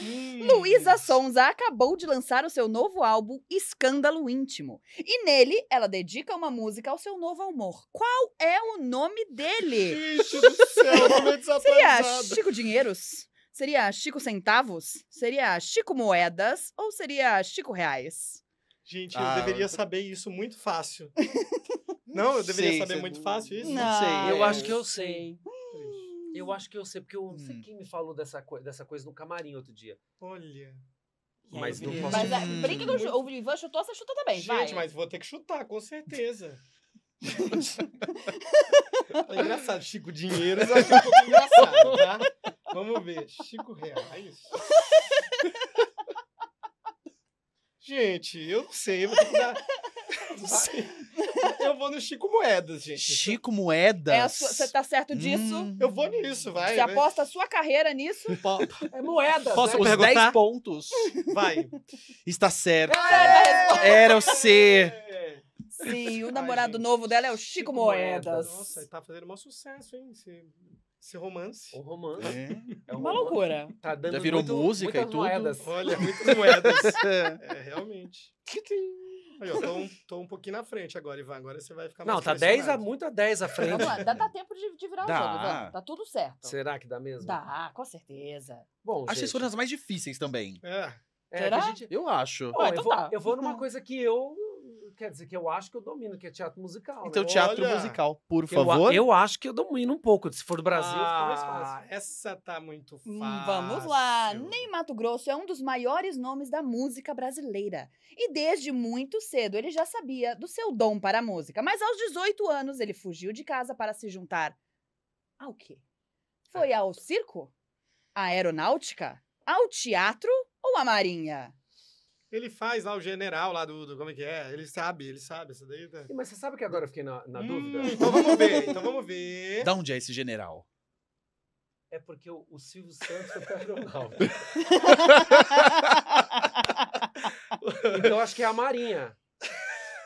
Hum. Luísa Sonza acabou de lançar o seu novo álbum Escândalo Íntimo. E nele, ela dedica uma música ao seu novo amor. Qual é o nome dele? Gente do céu, Seria. Chico Dinheiros? Seria Chico Centavos? Seria Chico Moedas? Ou seria Chico Reais? Gente, eu Ah, deveria eu- saber isso muito fácil. Não, eu deveria sei, saber muito não- fácil isso? Não sei, Eu acho que eu sei. Eu acho que eu sei, porque eu não sei Hum. quem me falou dessa, coi- dessa coisa no camarim outro dia. Olha. Mas não Hum. posso. Mas é, Hum. brinca no jogo. O Ivan chutou, você chuta também. Gente, vai. mas vou ter que chutar, com certeza. é engraçado, Chico Dinheiros eu achei um pouco engraçado, tá? Vamos ver, Chico Reais. Gente, eu não sei, eu vou ter que dar... Eu vou no Chico Moedas, gente. Chico Moedas. É Você tá certo disso? Hum. Eu vou nisso, vai. Você vai. aposta a sua carreira nisso? Po- É moeda. Posso Os perguntar? 10 pontos. Vai. Está certo. É. Era o C. Sim, o Ai, namorado gente, novo dela é o Chico, Chico Moedas. Moedas. Nossa, ele tá fazendo um sucesso, hein? Esse, esse romance. O romance. É um Uma romance. loucura. Tá dando Já virou muito- música e muitas tudo? moedas. Olha, muitas moedas. É, realmente. Aí, eu tô um, tô um pouquinho na frente agora, Ivan. Agora você vai ficar mais Não, tá 10 a, muito a 10 à frente. Vamos lá, dá, dá tempo de, de virar Dá. o jogo, Ivan. Tá tudo certo. Será que dá mesmo? Dá, com certeza. Bom, Acho que gente, vocês foram as mais difíceis também. É. é, Será? que a gente- Eu acho. Bom, Ah, eu, então vou, tá. eu vou numa coisa que eu. Quer dizer, que eu acho que eu domino, que é teatro musical. Então, né? teatro Olha. musical, por eu, favor. eu acho que eu domino um pouco. Se for do Brasil, fica mais Ah, fácil. essa tá muito fácil. Hum, Vamos lá. Ney Mato Grosso é um dos maiores nomes da música brasileira. E desde muito cedo ele já sabia do seu dom para a música. Mas aos 18 anos ele fugiu de casa para se juntar ao quê? Foi ao circo? À aeronáutica? Ao teatro ou à marinha? Ele faz lá o general lá do, do- Como é que é? Ele sabe, ele sabe. Essa daí tá... Mas você sabe que agora eu fiquei na, na Hum, dúvida? Então vamos ver, então vamos ver. Da onde é esse general? É porque o, o Silvio Santos foi pra aeronáutica. então acho que é a Marinha.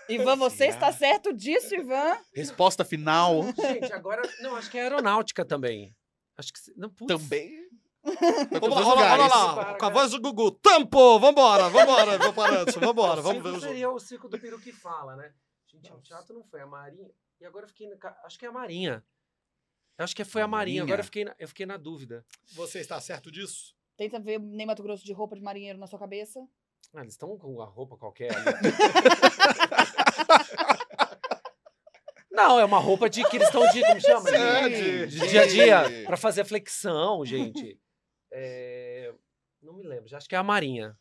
Ivan, você está certo disso, Ivan? Resposta final. Gente, agora. Não, acho que é aeronáutica também. Acho que. Não, putz. Também. Vamos lá, olha lá, Para, com a voz do Gugu. Tampo! Vambora, vambora, vou parando, vambora, O vamos ver outros. seria o circo do peru que fala, né? Gente, o teatro não foi a Marinha. E agora eu fiquei. Acho que é a Marinha. Eu acho que foi a, A Marinha. Marinha? Agora eu fiquei, na... eu fiquei na dúvida. Você está certo disso? Tenta ver nem Mato Grosso de roupa de marinheiro na sua cabeça. Ah, eles estão com a roupa qualquer ali. Não, é uma roupa de que eles estão de. Como chama? É, De, de- de dia a dia. Pra fazer a flexão, gente. É, Não me lembro. Já acho que é a Marinha.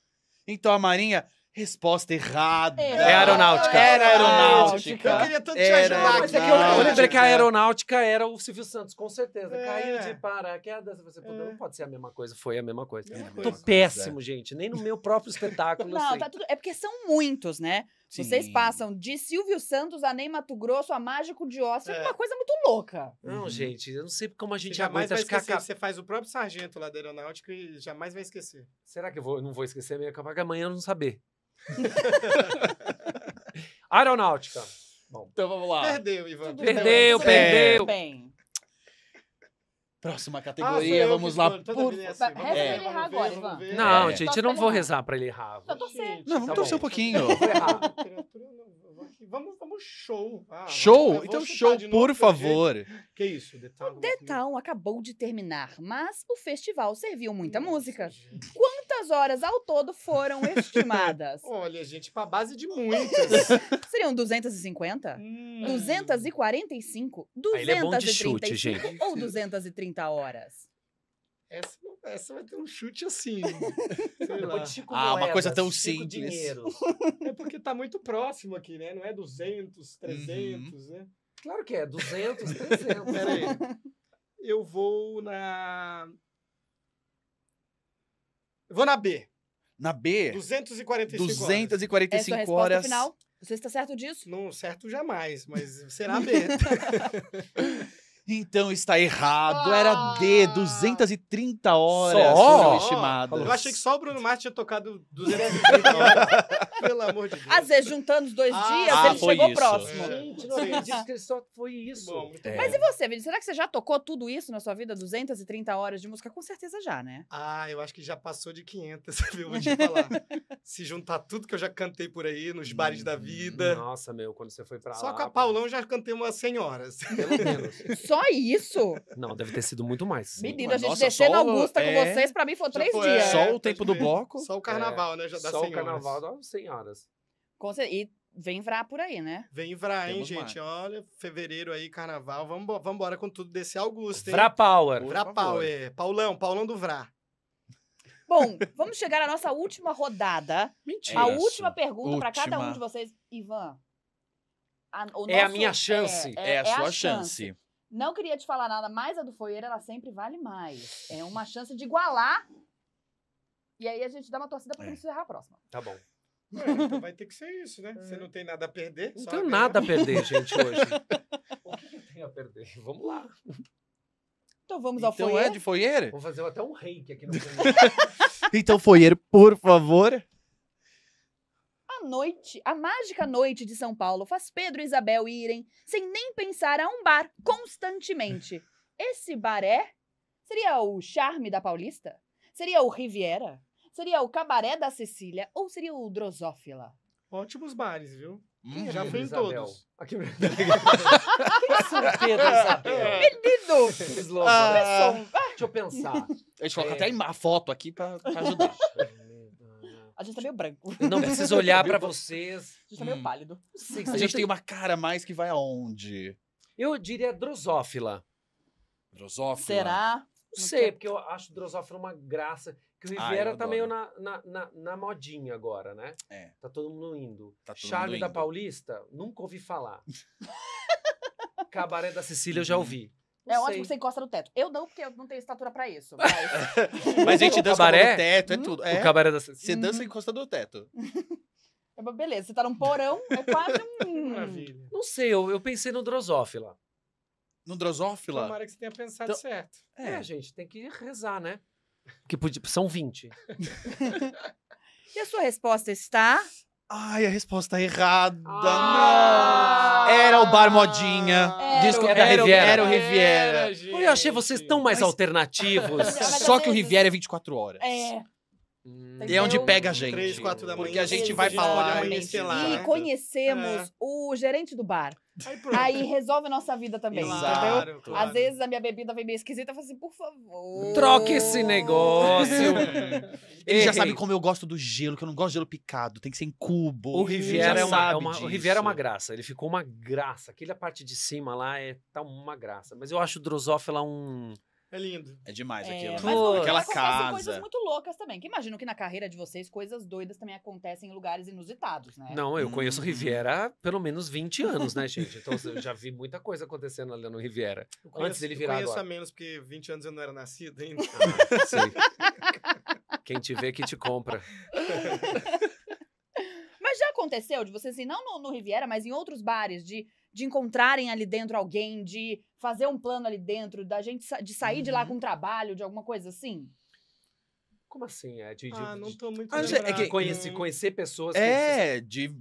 Então a Marinha, resposta errada. É aeronáutica. Era Eu aeronáutica. queria tanto te Era ajudar Mas é que eu, eu Aeronáutica. lembrei que a aeronáutica era o Silvio Santos, com certeza. É. Caiu de paraquedas. Você É. Não pode ser a mesma coisa. Foi a mesma coisa. Mesma Tô coisa. péssimo, gente. Nem no meu próprio espetáculo. eu Não, tá tudo. É porque são muitos, né? Vocês Sim. passam de Silvio Santos a Ney Mato Grosso a Mágico de Ossa. É É. uma coisa muito louca. Não, Uhum. gente, eu não sei como a Você gente jamais aguenta vai ficar. esquecer. Você faz o próprio sargento lá da aeronáutica e jamais vai esquecer. Será que eu, vou, eu não vou esquecer a minha capaz que amanhã eu não saber? Aeronáutica. Bom, Então vamos lá. Perdeu, Ivan. Tudo Perdeu, bem, perdeu. Próxima Ah, categoria, eu vamos lá. toda Por... é assim. Vamos reza ver, pra ele errar agora, Ivan. não, É. gente, não pra vou rezar pra ele errar. Gente, Não, vamos Tá torcer um bom. pouquinho. Vamos, vamos show. Ah, vamos- Show? Então chutar show, de novo, por favor. jeito. Que isso? The Town. The Town acabou de terminar, mas o festival serviu muita Nossa, música. gente. Quantas horas ao todo foram estimadas? Olha, gente, pra base de muitas. Seriam 250? Hum. 245? Ah, ele é bom de 235 chute, gente. ou 230 horas? Essa, essa vai ter um chute assim. Sei lá. Ah, uma coisa moedas, tão simples. dinheiros. É porque tá muito próximo aqui, né? Não é 200, 300, né? Claro que é, 200, 300. Pera aí. Eu vou na... Eu vou na B. Na B, 245 horas. Essa é 245 horas. final? Você está certo disso? Não certo jamais, mas será B. Então está errado. Era D, Ah! 230 horas Só? estimadas. Eu achei que só o Bruno Mars tinha tocado 230 horas. Pelo amor de Deus. Às vezes, juntando os dois Ah, dias, ah, ele chegou isso. próximo. É. Gente, não acredito que só foi isso. Bom, É. Mas e você, Vini? Será que você já tocou tudo isso na sua vida? 230 horas de música? Com certeza já, né? Ah, eu acho que já passou de 500, viu? Vou te falar. Se juntar tudo que eu já cantei por aí, nos bares da vida. Nossa, meu, quando você foi pra Só lá... com a Paulão eu já cantei umas 100 horas. Pelo menos. Só isso? Não, deve ter sido muito mais. Menino, a gente nossa, descendo só o- Augusta com é. vocês, pra mim foi três foi, dias. Só o tempo do bloco. Só o carnaval, né? Já dá Só 100 o carnaval horas. dá 100 horas. Com cer- E vem vrá por aí, né? Vem Vrá, hein, Temos gente? Olha, fevereiro aí, carnaval. Vamos vamos embora com tudo desse Augusto, hein? Vrá Power. Vrá é. Paulão, Paulão do Vrá. Bom, vamos chegar à nossa última rodada. Mentira. a Isso. última pergunta pra cada um de vocês. Ivan. a- o É a nosso- minha chance. É, a sua chance. Não queria te falar nada, mas a do Foieira, ela sempre vale mais. É uma chance de igualar. E aí a gente dá uma torcida pra É. isso errar a próxima. Tá bom. Ué, então vai ter que ser isso, né? Você não tem nada a perder. Não só tenho a nada a perder, gente, hoje. o que que eu tenho a perder? Vamos lá. Então vamos ao Então Foieira. é de foyer? Vou fazer até um reiki aqui no fundo. Então foyer, por favor. A noite, a mágica noite de São Paulo faz Pedro e Isabel irem, sem nem pensar, a um bar constantemente. Esse bar é? Seria o Charme da Paulista? Seria o Riviera? Seria o Cabaré da Cecília? Ou seria o Drosófila? Ótimos bares, viu? Hum, Já fui em todos. Aqui... Quem são Pedro e Isabel? Menino! Ah. Deixa eu pensar. A gente coloca É. até a foto aqui pra, pra ajudar. A gente tá meio branco. Eu não preciso olhar pra vocês. A gente tá meio Hum. pálido. Se A gente tem uma cara mais que vai aonde? Eu diria drosófila. Drosófila? Será? Não sei, porque eu acho drosófila uma graça. Que o Ah, Riviera eu tá meio na, na, na, na modinha agora, né? É. Tá todo mundo indo. Tá todo Charme mundo da indo. Paulista, nunca ouvi falar. Cabaré da Sicília, eu já ouvi. Não É sei. ótimo que você encosta no teto. Eu não, porque eu não tenho estatura pra isso. Mas... Mas a gente O dança com a mão cabaré? no teto, é Hum? tudo. O É. Cabaré da. Você dança encostando no teto. É, mas beleza, você tá num porão, é quase um. Maravilha. Não sei, eu, eu pensei no drosófila. No Drosófila? Tomara que você tenha pensado Então- certo. É, gente, tem que rezar, né? Que podia, são 20. E a sua resposta está. Ai, a resposta é errada. Ah! Não. Era o Bar Modinha. Era Diz que o- era, era o Riviera. Era o Riviera. Pô, eu achei vocês tão mais Mas- alternativos. Só que o Riviera é 24 horas. É. Hum. E é onde pega a gente. Três, quatro da manhã. Porque a gente vai falar. E conhecemos o gerente do bar. Aí. Aí resolve a nossa vida também, Exato. entendeu? Claro, claro. Às vezes a minha bebida vem meio esquisita, eu falo assim, por favor. Troca esse negócio. Ele já sabe como eu gosto do gelo, que eu não gosto de gelo picado, tem que ser em cubo. O Riviera, é uma, é uma- o. Riviera é uma graça. Ele ficou uma graça. Aquela parte de cima lá é tá uma graça. Mas eu acho o Drosófila um. É lindo. É demais É, aquilo. mas no Riviera aquela acontecem coisas casa. muito loucas também. Que imagino que na carreira de vocês, coisas doidas também acontecem em lugares inusitados, né? Não, eu conheço o Uhum. Riviera há pelo menos 20 anos, né, gente? Então eu já vi muita coisa acontecendo ali no Riviera. Eu conheço, Antes dele eu virar conheço agora. a menos, porque 20 anos eu não era nascido ainda. Sei. Quem te vê que te compra. Aconteceu de vocês, assim, não no, no Riviera, mas em outros bares, de, de encontrarem ali dentro alguém, de fazer um plano ali dentro, da gente sa- de sair de lá Uhum. com trabalho, de alguma coisa assim? Como assim? É de, de- Ah, não de tô muito sei, é que conhecer, conhecer pessoas. É, de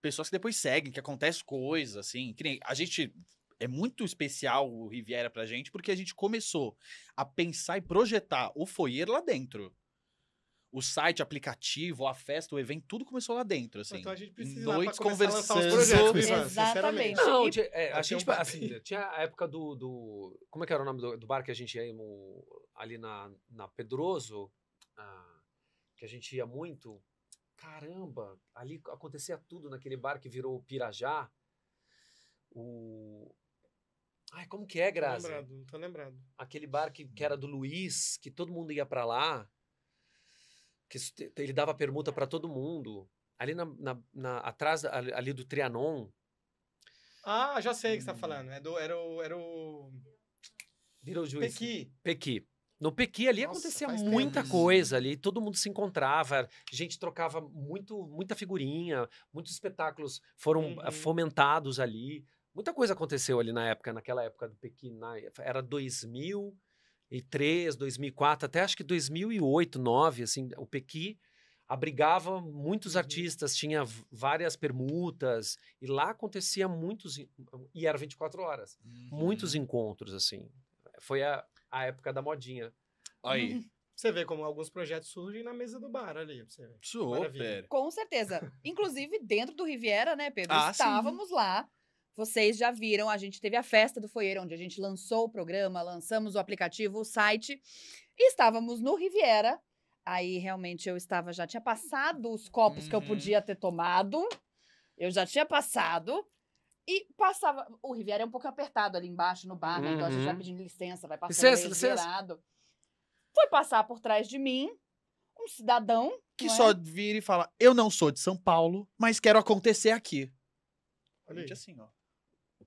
pessoas que depois seguem, que acontece coisas, assim. Que nem a gente. É muito especial o Riviera pra gente, porque a gente começou a pensar e projetar o foyer lá dentro. O site, aplicativo, a festa, o evento, tudo começou lá dentro, assim. Então a gente precisa noites começar a conversando. projetos, Exatamente. Não, E- tinha- é, a gente, um assim, tinha a época do, do. Como é que era o nome do, do bar que a gente ia no- ali na, na Pedroso? Ah, que a gente ia muito. Caramba, ali acontecia tudo naquele bar que virou o Pirajá. O. Ai, como que é, Tô Grazi? lembrado, não tô lembrado. Aquele bar que, que era do Luiz, que todo mundo ia pra lá. Que ele dava permuta pra todo mundo. Ali na, na- na- atrás ali, do Trianon. Ah, já sei o que você tá Hum. falando. É do, era o, era o Virou juiz. Pequi. Pequi. No Pequi ali Nossa, acontecia muita tempo. coisa ali, todo mundo se encontrava, gente trocava muito, muita figurinha, muitos espetáculos foram Uhum. fomentados ali. Muita coisa aconteceu ali na época, naquela época do Pequi, na- era 2003, 2004, até acho que 2008, 2009, assim, o Pequi abrigava muitos Uhum. artistas, tinha várias permutas, e lá acontecia muitos, e era 24 horas muitos Uhum. encontros, assim. Foi a, a época da modinha. Aí. Você vê como alguns projetos surgem na mesa do bar ali. Você vê. Super. Maravilha. Com certeza. Inclusive, dentro do Riviera, né, Pedro? Ah, sim. Estávamos lá. Vocês já viram, a gente teve a festa do Foyer, onde a gente lançou o programa, lançamos o aplicativo, o site. E estávamos no Riviera. Aí, realmente, eu estava, já tinha passado os copos que eu Uhum. podia ter tomado. Eu já tinha passado. E passava. O Riviera é um pouco apertado ali embaixo no bar, né? Então a gente vai Uhum. pedindo licença, vai passando Licença, licença. Foi passar por trás de mim um cidadão. Que é? só vira e fala: Eu não sou de São Paulo, mas quero acontecer aqui. Olha gente aí. assim, ó.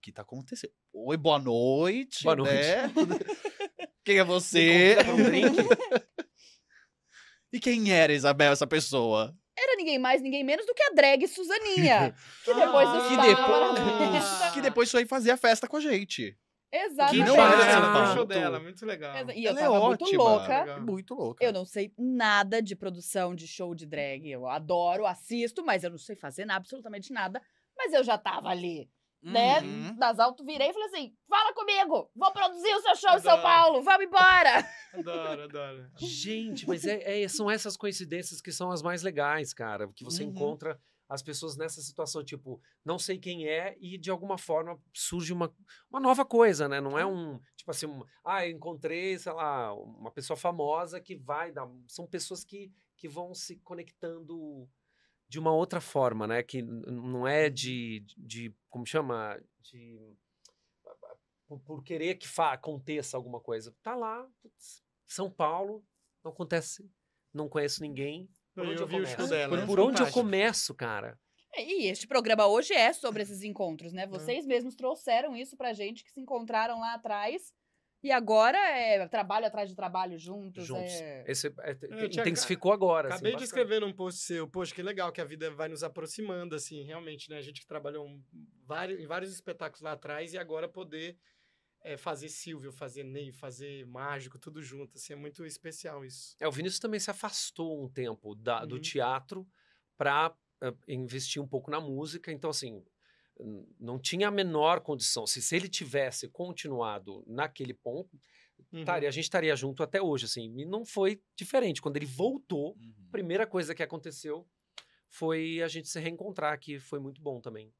O que tá acontecendo? Oi, boa noite. Boa noite. né? Quem é você? um? E quem era, Isabel, essa pessoa? era ninguém mais, ninguém menos do que a drag Suzaninha. Que depois Ah, Que depois, festa. que depois foi fazer a festa com a gente. Exatamente. Não era o show dela, muito legal. Exa- E eu Ela é tava muito ótima. louca. Legal. Muito louca. Eu não sei nada de produção de show de drag. Eu adoro, assisto, mas eu não sei fazer nada, absolutamente nada. Mas eu já tava ali, né? Uhum. Das alto, virei e falei assim: fala comigo, vou produzir o seu show em São Adoro. Paulo, vamos embora. Adoro, adoro. Gente, mas é, é- são essas coincidências que são as mais legais, cara. Que você Uhum. encontra as pessoas nessa situação, tipo, não sei quem é e de alguma forma surge uma, uma nova coisa, né? Não é um, tipo assim, um, ah, eu encontrei, sei lá, uma pessoa famosa que vai dar. São pessoas que, que vão se conectando de uma outra forma, né? Que não é de, de como chama? De. Por, por querer que fa aconteça alguma coisa. Tá lá, putz, São Paulo, não acontece, não conheço ninguém. Por Eu onde eu vi o começo? show dela. Por, é por onde eu fantástico. começo, cara? E este programa hoje é sobre esses encontros, né? Vocês mesmos trouxeram isso pra gente, que se encontraram lá atrás. E agora é trabalho atrás de trabalho juntos. Juntos. É... Esse é, Eu tinha- intensificou agora. assim, Acabei de bastante. escrever num post seu, poxa, que legal que a vida vai nos aproximando, assim, realmente, né? A gente que trabalhou um- vários, em vários espetáculos lá atrás e agora poder é, fazer Silvio, fazer Ney, fazer Mágico, tudo junto. Assim, é muito especial isso. É, o Vinícius também se afastou um tempo da- do Uhum. teatro para investir um pouco na música. Então, assim, não tinha a menor condição. Se, se ele tivesse continuado naquele ponto, Uhum. estaria- a gente estaria junto até hoje. Assim, e não foi diferente. Quando ele voltou, Uhum. a primeira coisa que aconteceu foi a gente se reencontrar, que foi muito bom também.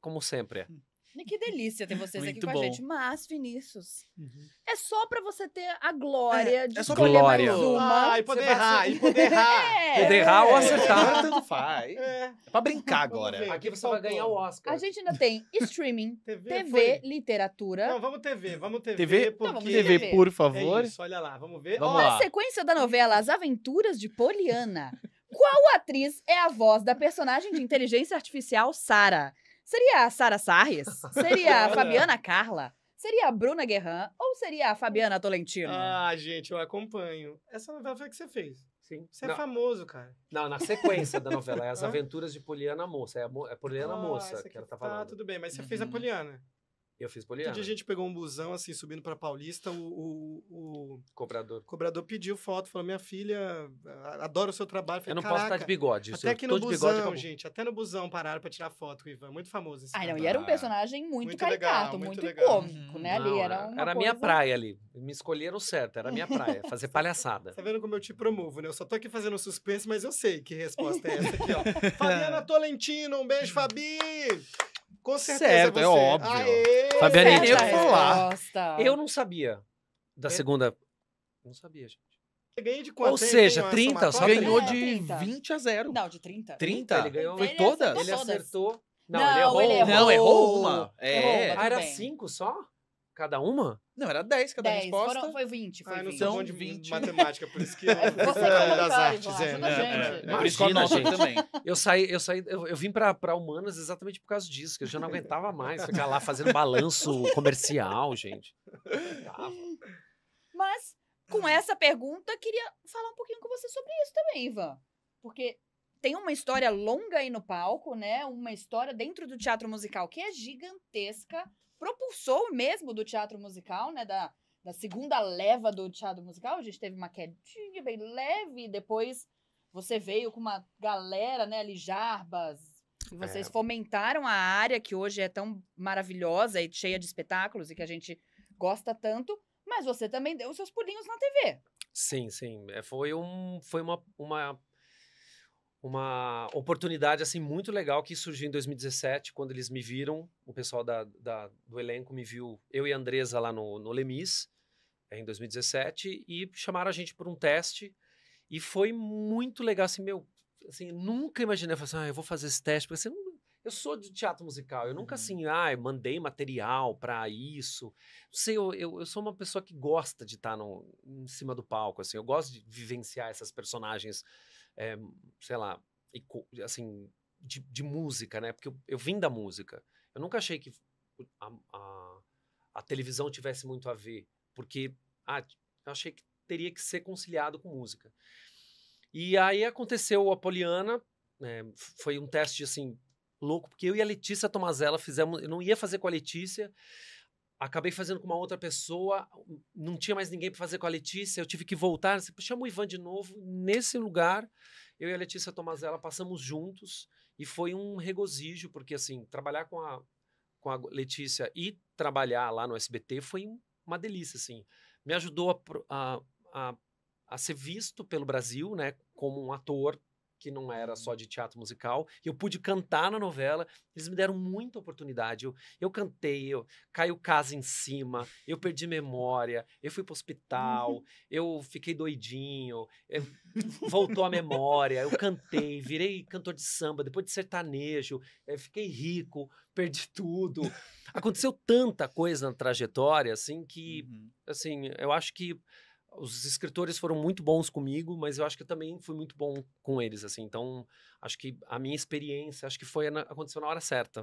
Como sempre é. E que delícia ter vocês aqui Muito com a bom. gente. Mas, Vinícius, Uhum. é só pra você ter a glória de é só escolher glória. mais uma. Ah, e poder errar, ser- e poder errar. É. Poder errar ou É. acertar. Agora tanto faz. É, É pra brincar agora. ver. Aqui você vai ganhar o Oscar. A gente ainda tem streaming, TV, TV, literatura. Não, vamos TV, vamos TV. TV? porque... Não, vamos TV, TV. por É favor. isso, olha lá, vamos ver. Vamos. Na sequência da novela As Aventuras de Poliana, qual atriz é a voz da personagem de inteligência artificial Sara? Seria a Sara Sarres? Seria a. Fabiana Carla? Seria a Bruna Guerran? Ou seria a Fabiana Tolentino? Ah, gente, eu acompanho. Essa novela foi a que você fez. Sim. Você é Não, famoso, cara. não, na sequência da novela. É As? Aventuras de Poliana Moça. É, a mo- é Poliana Ah, Moça que ela tá Tá, falando. tudo bem, mas você fez a Uhum. Poliana. Eu fiz Outro Poliana. dia a gente pegou um busão, assim, subindo pra Paulista, o, o, o Cobrador. cobrador pediu foto, falou, minha filha, a- adoro o seu trabalho. Eu Falei, não posso estar de "Caraca, bigode. Até eu aqui tô no busão, gente, até no busão pararam pra tirar foto com o Ivan. Muito famoso esse Ai, não, e era um Ah. personagem muito, Muito caricato, legal, muito, muito né? Ali Não, era uma era a minha coisa- praia ali. Me escolheram certo, era a minha praia. Fazer palhaçada. Tá vendo como eu te promovo, né? Eu só tô aqui fazendo suspense, mas eu sei que resposta é essa aqui, ó. Fabiana Tolentino, um beijo, Fabi! Com certeza Certo, é você. óbvio. Aê! Fabiane, Certa eu ia falar. resposta. Eu não sabia da É? segunda. Não sabia, gente. Ganhei de quanto? Ou seja, tem uma 30, só? Ganhou É, de 30. 20 a 0. Não, de 30. 30? Ele ganhou. Foi Ele todas? Ele acertou. Não, Não, ele errou. ele errou. Não, errou uma. É. Errou uma. Ah, era bem. cinco só? Cada uma? Não, era 10 cada 10, resposta. foram, foi 20, foi Ah, eu não 20. sou Então, bom de 20. matemática, por isso que eu Você que é das artes, é. né? gente. É, por isso que eu anoto também. Eu saí, eu saí, eu, eu vim pra, pra humanas exatamente por causa disso, que eu já não aguentava mais ficar lá fazendo balanço comercial, gente. Mas, com essa pergunta, queria falar um pouquinho com você sobre isso também, Ivan. Porque tem uma história longa aí no palco, né? Uma história dentro do teatro musical que é gigantesca. Propulsor mesmo do teatro musical, né? Da, da segunda leva do teatro musical. A gente teve uma quedinha bem leve, depois você veio com uma galera, né? Ali, Jarbas. E vocês É. fomentaram a área que hoje é tão maravilhosa e cheia de espetáculos e que a gente gosta tanto. Mas você também deu os seus pulinhos na TV. Sim, sim. É, foi um, foi uma, uma, uma oportunidade assim muito legal que surgiu em 2017, quando eles me viram, o pessoal da, da- do elenco me viu, eu e a Andresa lá no, no Lemis, eh, em 2017, e chamaram a gente por um teste, e foi muito legal, assim, meu, assim, nunca imaginei, eu falei assim, ah, eu vou fazer esse teste, porque assim, eu sou de teatro musical, eu nunca Uhum. assim, ah, mandei material pra isso, não sei, eu, eu, eu sou uma pessoa que gosta de estar no, em cima do palco, assim, eu gosto de vivenciar essas personagens, eh, sei lá, assim, de, de música, né? Porque eu, eu vim da música. Eu nunca achei que a, a, a televisão tivesse muito a ver, porque ah, eu achei que teria que ser conciliado com música. E aí aconteceu a Poliana, né, foi um teste assim louco, porque eu e a Letícia Tomazella fizemos, eu não ia fazer com a Letícia, acabei fazendo com uma outra pessoa, não tinha mais ninguém para fazer com a Letícia, eu tive que voltar, assim, chama o Ivan de novo, nesse lugar, eu e a Letícia Tomazella passamos juntos e foi um regozijo, porque assim, trabalhar com a, com a Letícia e trabalhar lá no SBT foi um- uma delícia, assim. Me ajudou a, a, a, a ser visto pelo Brasil, né, como um ator que não era só de teatro musical. Eu pude cantar na novela, eles me deram muita oportunidade. Eu, eu cantei, eu caiu casa em cima, eu perdi memória, eu fui pro hospital, eu fiquei doidinho, eu- voltou a memória, eu cantei, virei cantor de samba, depois de sertanejo, eh, fiquei rico, perdi tudo. Aconteceu tanta coisa na trajetória, assim, que, Uhum. assim, eu acho que os escritores foram muito bons comigo, mas eu acho que eu também fui muito bom com eles, assim. Então, acho que a minha experiência, acho que foi na- aconteceu na hora certa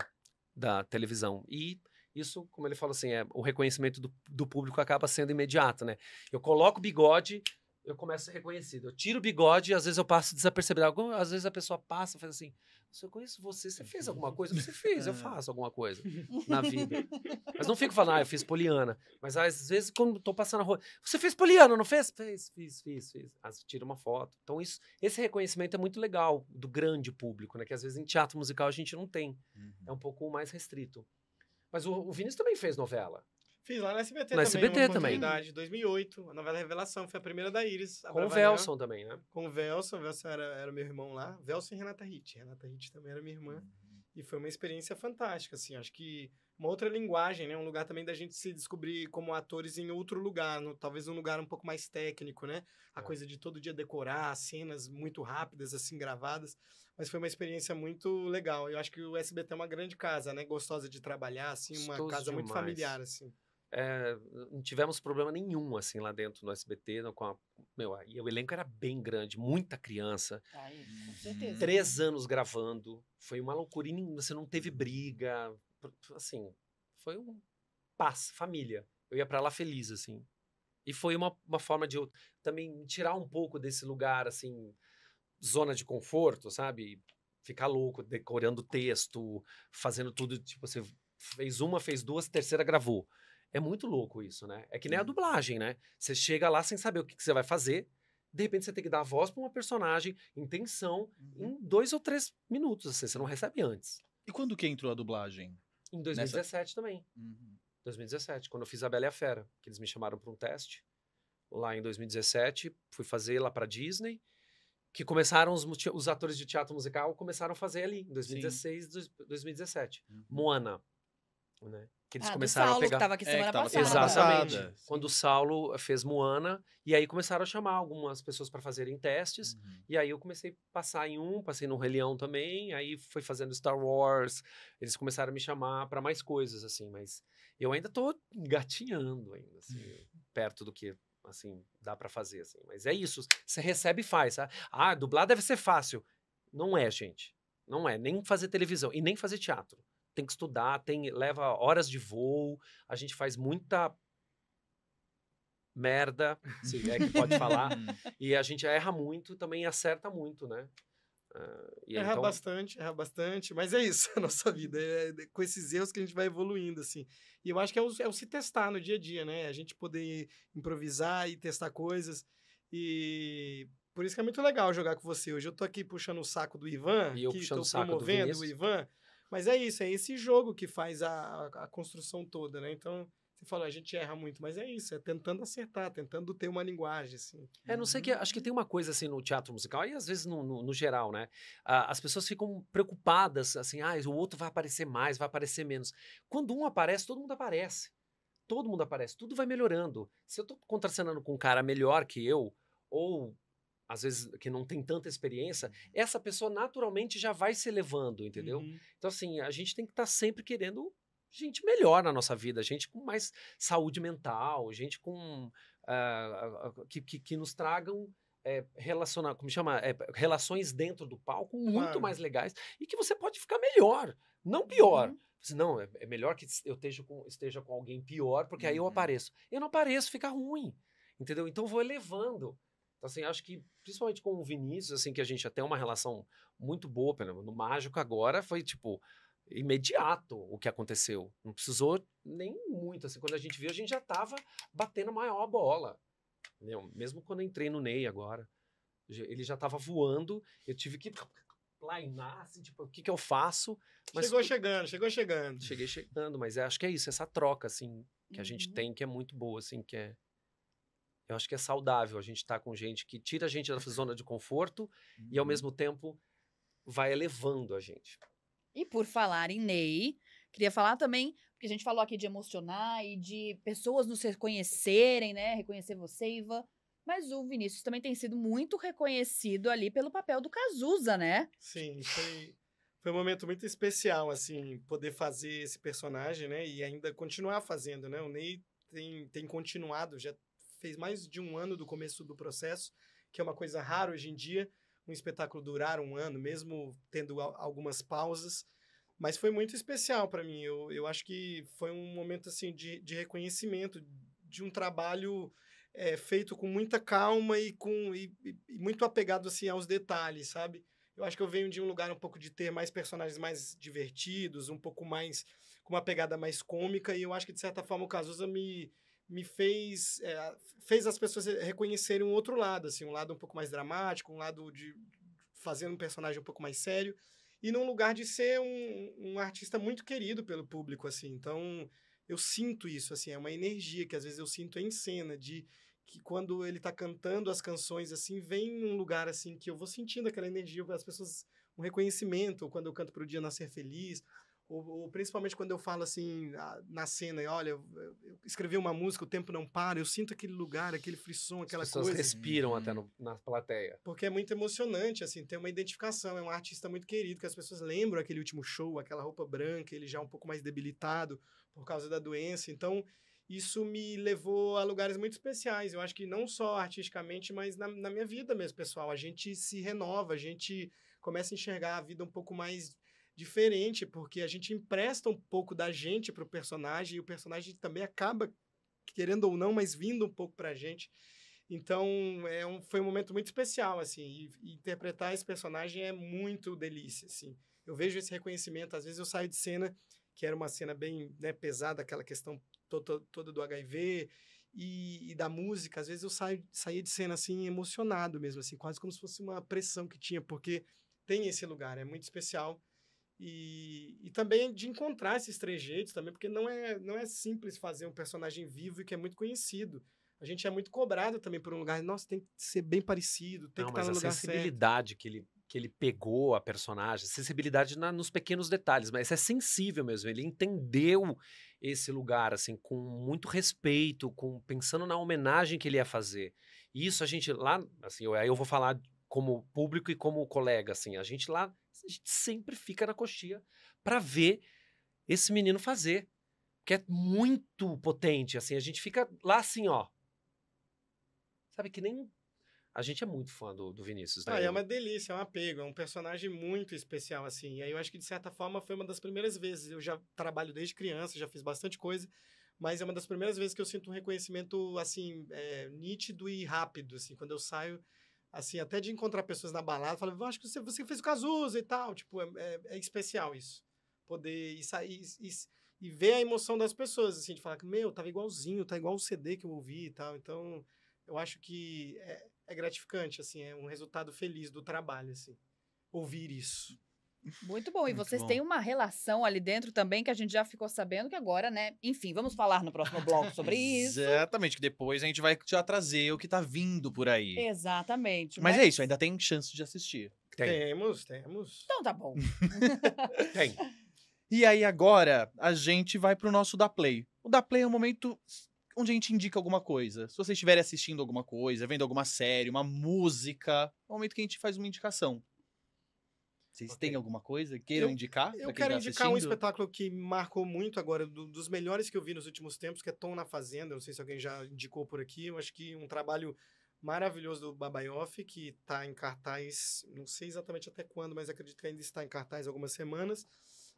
da televisão. E isso, como ele falou assim, é, o reconhecimento do, do público acaba sendo imediato, né? Eu coloco o bigode, eu começo a ser reconhecido. Eu tiro o bigode e às vezes eu passo desapercebido. Às vezes a pessoa passa e faz assim, Se eu conheço você, você fez alguma coisa? Você fez, eu faço alguma coisa na vida. Mas não fico falando, ah, eu fiz Poliana. Mas às vezes, quando tô passando na rua, você fez Poliana, não fez? Fez, fiz, fiz, fiz. Você tira uma foto. Então, isso, esse reconhecimento é muito legal do grande público, né? Que às vezes em teatro musical a gente não tem. É um pouco mais restrito. Mas o, o Vinícius também fez novela. Fiz lá na SBT Na também. SBT também. oportunidade, 2008, a novela Revelação. Foi a primeira da Iris. Com o. Velson também, né? Com o Velson. O Velson era, era meu irmão lá. Velson e Renata Hitt. Renata Hitt também era minha irmã. E foi uma experiência fantástica, assim. Acho que uma outra linguagem, né? Um lugar também da gente se descobrir como atores em outro lugar. no- talvez um lugar um pouco mais técnico, né? A É. coisa de todo dia decorar, cenas muito rápidas, assim, gravadas. Mas foi uma experiência muito legal. Eu acho que o SBT é uma grande casa, né? Gostosa de trabalhar, assim. Uma Gostoso casa muito demais. familiar, assim. É, não tivemos problema nenhum, assim, lá dentro no SBT. não, com a- meu, e o elenco era bem grande, muita criança. Aí, com certeza. Três anos gravando. Foi uma loucura. E você não teve briga. Assim, foi um paz, família. Eu ia pra lá feliz, assim. E foi uma, uma forma de eu também tirar um pouco desse lugar, assim, zona de conforto, sabe? Ficar louco, decorando texto, fazendo tudo. Tipo, você fez uma, fez duas, terceira gravou. É muito louco isso, né? É que nem a dublagem, né? Você chega lá sem saber o que, que você vai fazer. De repente você tem que dar a voz pra uma personagem em tensão Uhum. em dois ou três minutos. Assim, você não recebe antes. E quando que entrou a dublagem? Em 2017 também. Uhum. 2017, quando eu fiz a Bela e a Fera, que eles me chamaram para um teste. Lá em 2017, fui fazer lá para Disney, que começaram os, os atores de teatro musical começaram a fazer ali em 2016, dois- 2017. Uhum. Moana, né? Que eles Ah, começaram Saulo, a pegar que tava aqui É, semana que tava passada. Exatamente. passada. Quando o Saulo fez Moana, e aí começaram a chamar algumas pessoas para fazerem testes. Uhum. E aí eu comecei a passar em um, passei no Rei Leão também, aí foi fazendo Star Wars, eles começaram a me chamar para mais coisas, assim, mas eu ainda tô engatinhando ainda, assim, perto do que, assim, dá para fazer, assim. Mas é isso, você recebe e faz, tá? Ah, dublar deve ser fácil. Não é, gente. Não é, nem fazer televisão e nem fazer teatro. Tem que estudar, tem leva horas de voo, a gente faz muita merda, se é que pode falar. E a gente erra muito, também acerta muito, né? Aí, Erra então, bastante, erra bastante, mas é isso a nossa vida, é é com esses erros que a gente vai evoluindo, assim. E eu acho que é o, é o se testar no dia a dia, né? A gente poder improvisar e testar coisas. E por isso que é muito legal jogar com você. Hoje eu tô aqui puxando o saco do Ivan, E eu que puxando tô o saco do promovendo o Vinícius. Ivan. Mas é isso, é esse jogo que faz a, a, construção toda, né? Então, você falou, a gente erra muito, mas é isso, é tentando acertar, tentando ter uma linguagem, assim. É, não sei que. Acho que tem uma coisa assim no teatro musical, e às vezes no, no, no geral, né? Ah, as pessoas ficam preocupadas, assim, ah, o outro vai aparecer mais, vai aparecer menos. Quando um aparece, todo mundo aparece. Todo mundo aparece, tudo vai melhorando. Se eu tô contracenando com um cara melhor que eu, ou às vezes que não tem tanta experiência, essa pessoa naturalmente já vai se elevando, entendeu? Uhum. Então, assim, a gente tem que estar sempre querendo gente melhor na nossa vida, gente com mais saúde mental, gente com. ah, que, que, que nos tragam. É, relaciona, como chama? É, relações dentro do palco muito Claro. mais legais e que você pode ficar melhor, não pior. Uhum. Não, é, é melhor que eu esteja com, esteja com alguém pior, porque aí eu Uhum. apareço. Eu não apareço, fica ruim. Entendeu? Então eu vou elevando. Então, assim, acho que, principalmente com o Vinícius, assim, que a gente já tem uma relação muito boa, pelo menos no Mágico agora, foi, tipo, imediato o que aconteceu. Não precisou nem muito, assim, quando a gente viu, a gente já tava batendo a maior bola. Entendeu? Mesmo quando eu entrei no Ney agora, ele já tava voando, eu tive que plainar, assim, tipo, o que que eu faço? Mas Chegou chegando, chegou chegando. cheguei chegando, mas é, acho que é isso, essa troca, assim, que a gente Uhum. tem, que é muito boa, assim, que é... Eu acho que é saudável a gente estar com gente que tira a gente da zona de conforto e, ao Uhum. mesmo tempo, vai elevando a gente. E por falar em Ney, queria falar também, porque a gente falou aqui de emocionar e de pessoas nos reconhecerem, né? Reconhecer você, Ivan. Mas o Vinícius também tem sido muito reconhecido ali pelo papel do Cazuza, né? Sim, foi, foi um momento muito especial, assim, poder fazer esse personagem, né? E ainda continuar fazendo, né? O Ney tem, tem continuado, já fez mais de um ano do começo do processo, que é uma coisa rara hoje em dia, um espetáculo durar um ano, mesmo tendo al- algumas pausas. Mas foi muito especial para mim. Eu, eu acho que foi um momento, assim, de, de reconhecimento de um trabalho é, feito com muita calma e com e- e muito apegado, assim, aos detalhes, sabe? Eu acho que eu venho de um lugar um pouco de ter mais personagens mais divertidos, um pouco mais com uma pegada mais cômica, e eu acho que, de certa forma, o Cazuza me, me fez, é, fez as pessoas reconhecerem um outro lado, assim, um lado um pouco mais dramático, um lado de fazendo um personagem um pouco mais sério, e num lugar de ser um, um artista muito querido pelo público, assim. Então, eu sinto isso, assim, é uma energia que às vezes eu sinto em cena, de que quando ele tá cantando as canções, assim, vem um lugar, assim, que eu vou sentindo aquela energia, as pessoas, um reconhecimento, ou quando eu canto pro Dia Nascer Feliz, ou, ou, principalmente quando eu falo assim, na cena, olha, eu, eu, escrevi uma música, o tempo não para, eu sinto aquele lugar, aquele frisson, aquela As pessoas coisa. respiram até no, na plateia. Porque é muito emocionante, assim, ter uma identificação, é um artista muito querido, que as pessoas lembram aquele último show, aquela roupa branca, ele já um pouco mais debilitado por causa da doença, então isso me levou a lugares muito especiais, eu acho que não só artisticamente, mas na, na minha vida mesmo, pessoal, a gente se renova, a gente começa a enxergar a vida um pouco mais diferente, porque a gente empresta um pouco da gente para o personagem e o personagem também acaba, querendo ou não, mas vindo um pouco para a gente. Então, é um, foi um momento muito especial, assim, e, e, interpretar esse personagem é muito delícia, assim. Eu vejo esse reconhecimento, às vezes eu saio de cena, que era uma cena bem né, pesada, aquela questão toda, toda do HIV e, e, da música, às vezes eu saio, saía de cena, assim, emocionado mesmo, assim, quase como se fosse uma pressão que tinha, porque tem esse lugar, é muito especial, e, e também de encontrar esses trejeitos também, porque não é, não é simples fazer um personagem vivo e que é muito conhecido. A gente é muito cobrado também por um lugar, nossa, tem que ser bem parecido, tem não, que estar no lugar certo. a sensibilidade que ele que ele pegou a personagem, sensibilidade na, nos pequenos detalhes, mas é sensível mesmo. Ele entendeu esse lugar assim com muito respeito, com pensando na homenagem que ele ia fazer. E isso a gente lá, assim, eu, aí eu vou falar como público e como colega, assim, a gente lá a gente sempre fica na coxia para ver esse menino fazer. Que é muito potente, assim. A gente fica lá assim, ó. Sabe que nem. A gente é muito fã do, do Vinícius, né? Ah, é uma delícia, é um apego, é um personagem muito especial, assim. E aí eu acho que, de certa forma, foi uma das primeiras vezes. Eu já trabalho desde criança, já fiz bastante coisa, mas é uma das primeiras vezes que eu sinto um reconhecimento, assim, é, nítido e rápido, assim. Quando eu saio assim, até de encontrar pessoas na balada, falando, acho que você, você fez o Cazuza e tal, tipo, é, é, é especial isso. Poder ir sair e, e, ver a emoção das pessoas, assim, de falar que, meu, tava igualzinho, tá igual o CD que eu ouvi e tal, então eu acho que é, é gratificante, assim, é um resultado feliz do trabalho, assim, ouvir isso. Muito bom. E Muito vocês bom. têm uma relação ali dentro também que a gente já ficou sabendo que agora, né? Enfim, vamos falar no próximo bloco sobre isso. Exatamente, que depois a gente vai já trazer o que tá vindo por aí. Exatamente. Mas, mas... é isso, ainda tem chance de assistir. Tem. Temos, temos. Então tá bom. tem. E aí agora a gente vai pro nosso da Play. O da Play é um momento onde a gente indica alguma coisa. Se vocês estiverem assistindo alguma coisa, vendo alguma série, uma música, é o momento que a gente faz uma indicação. Vocês okay. têm alguma coisa? Queiram eu, indicar? Eu quero tá indicar um espetáculo que marcou muito agora, do, dos melhores que eu vi nos últimos tempos, que é Tom na Fazenda. Não sei se alguém já indicou por aqui. Eu acho que um trabalho maravilhoso do Babaioff, que está em cartaz, não sei exatamente até quando, mas acredito que ainda está em cartaz algumas semanas,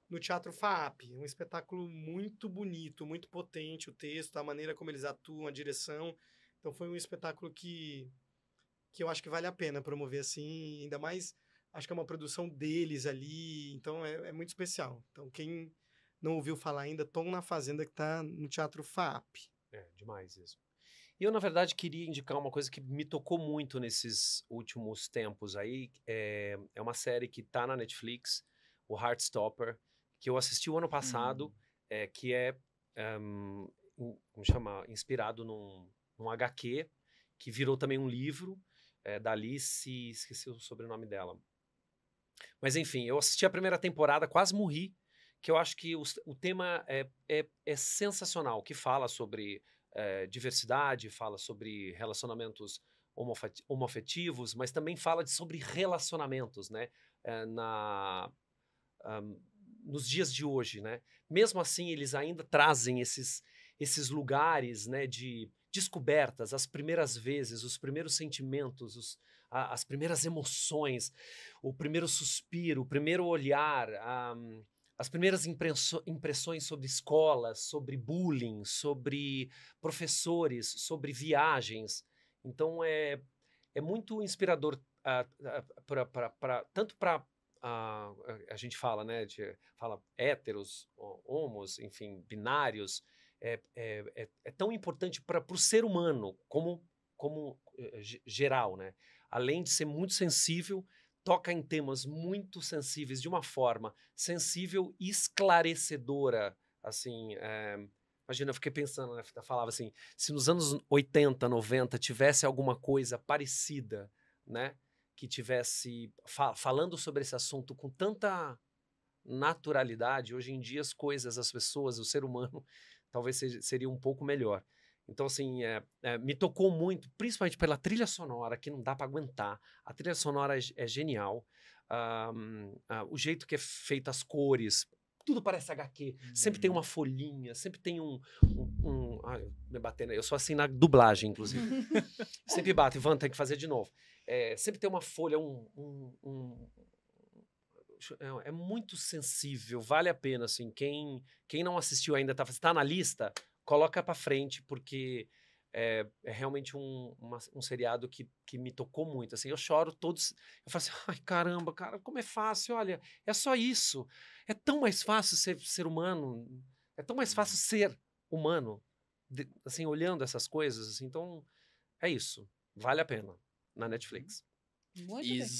no Teatro FAAP. Um espetáculo muito bonito, muito potente, o texto, a maneira como eles atuam, a direção. Então foi um espetáculo que, que eu acho que vale a pena promover assim, ainda mais acho que é uma produção deles ali, então é, é muito especial. Então, quem não ouviu falar ainda, Tom na Fazenda, que está no Teatro FAP. É, demais isso. E eu, na verdade, queria indicar uma coisa que me tocou muito nesses últimos tempos aí. É, é uma série que está na Netflix, o Heartstopper, que eu assisti o ano passado, hum. é, que é, um, como chama, inspirado num, num HQ, que virou também um livro, é, da Alice, esqueci o sobrenome dela, mas enfim, eu assisti a primeira temporada, quase morri, que eu acho que o, o tema é, é, é, sensacional, que fala sobre é, diversidade, fala sobre relacionamentos homoafetivos, mas também fala de, sobre relacionamentos, né? É, na, um, nos dias de hoje, né? Mesmo assim, eles ainda trazem esses, esses lugares, né? De descobertas, as primeiras vezes, os primeiros sentimentos, os, a, as primeiras emoções, o primeiro suspiro, o primeiro olhar, a, as primeiras impressões sobre escolas, sobre bullying, sobre professores, sobre viagens. Então é, é muito inspirador ah, ah, pra- pra- tanto para a gente fala, né, de, fala héteros, ho- homos, enfim, binários, é, é, é, é tão importante para o ser humano como como eh, ge- geral, né? Além de ser muito sensível, toca em temas muito sensíveis de uma forma sensível e esclarecedora, assim. eh, imagina, eu fiquei pensando, né? falava assim, se nos anos 80, 90 tivesse alguma coisa parecida, né? Que tivesse fa- falando sobre esse assunto com tanta naturalidade, hoje em dia as coisas, as pessoas, o ser humano, talvez seja, seria um pouco melhor. Então, assim, é, é, me tocou muito, principalmente pela trilha sonora, que não dá para aguentar. A trilha sonora é, é genial. Ah, hum, ah, o jeito que é feito as cores, tudo parece HQ. Sempre tem Uhum. uma folhinha, sempre tem um. um, um ai, me batendo. Eu sou assim na dublagem, inclusive. sempre bato, Ivan, tem que fazer de novo. É, sempre tem uma folha, um. um- um- é, é muito sensível, vale a pena, assim. Quem, quem não assistiu ainda, tá, tá na lista, coloca pra frente, porque é, é realmente um, uma- um seriado que, que me tocou muito. Assim, eu choro todos. Eu falo assim, ai caramba, cara, como é fácil, olha, é só isso. É tão mais fácil ser ser humano, é tão mais fácil ser humano, de- assim, olhando essas coisas, assim, então é isso, vale a pena na Netflix. Muito bem.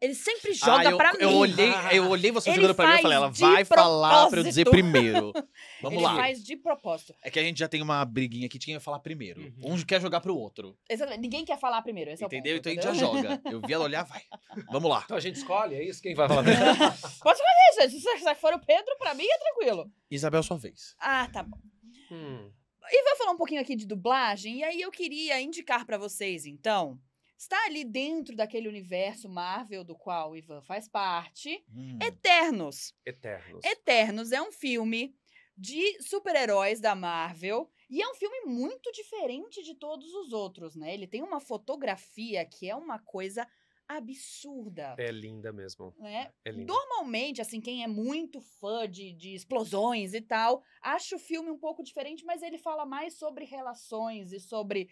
Ele sempre joga ah, eu, pra eu mim. olhei, eu olhei você Ele jogando pra mim e falei, ela vai falar pra eu dizer primeiro. Vamos Ele lá. faz de propósito. É que a gente já tem uma briguinha aqui de quem vai falar primeiro. Uhum. Um quer jogar pro outro. Exatamente. Ninguém quer falar primeiro. Esse entendeu? É o então ponto, a gente já joga. Eu vi ela olhar, vai. Vamos lá. Então a gente escolhe, é isso? Quem vai falar? É isso, Se você for o Pedro, pra mim é tranquilo. Isabel, sua vez. Ah, tá bom. Hum, E vou falar um pouquinho aqui de dublagem, e aí eu queria indicar pra vocês, então. Está ali dentro daquele universo Marvel do qual o Ivan faz parte. Hum. Eternos. Eternos. Eternos é um filme de super-heróis da Marvel. E é um filme muito diferente de todos os outros, né? Ele tem uma fotografia que é uma coisa absurda. É linda mesmo. Né? É linda. Normalmente, assim, quem é muito fã de, de explosões e tal, acha o filme um pouco diferente, mas ele fala mais sobre relações e sobre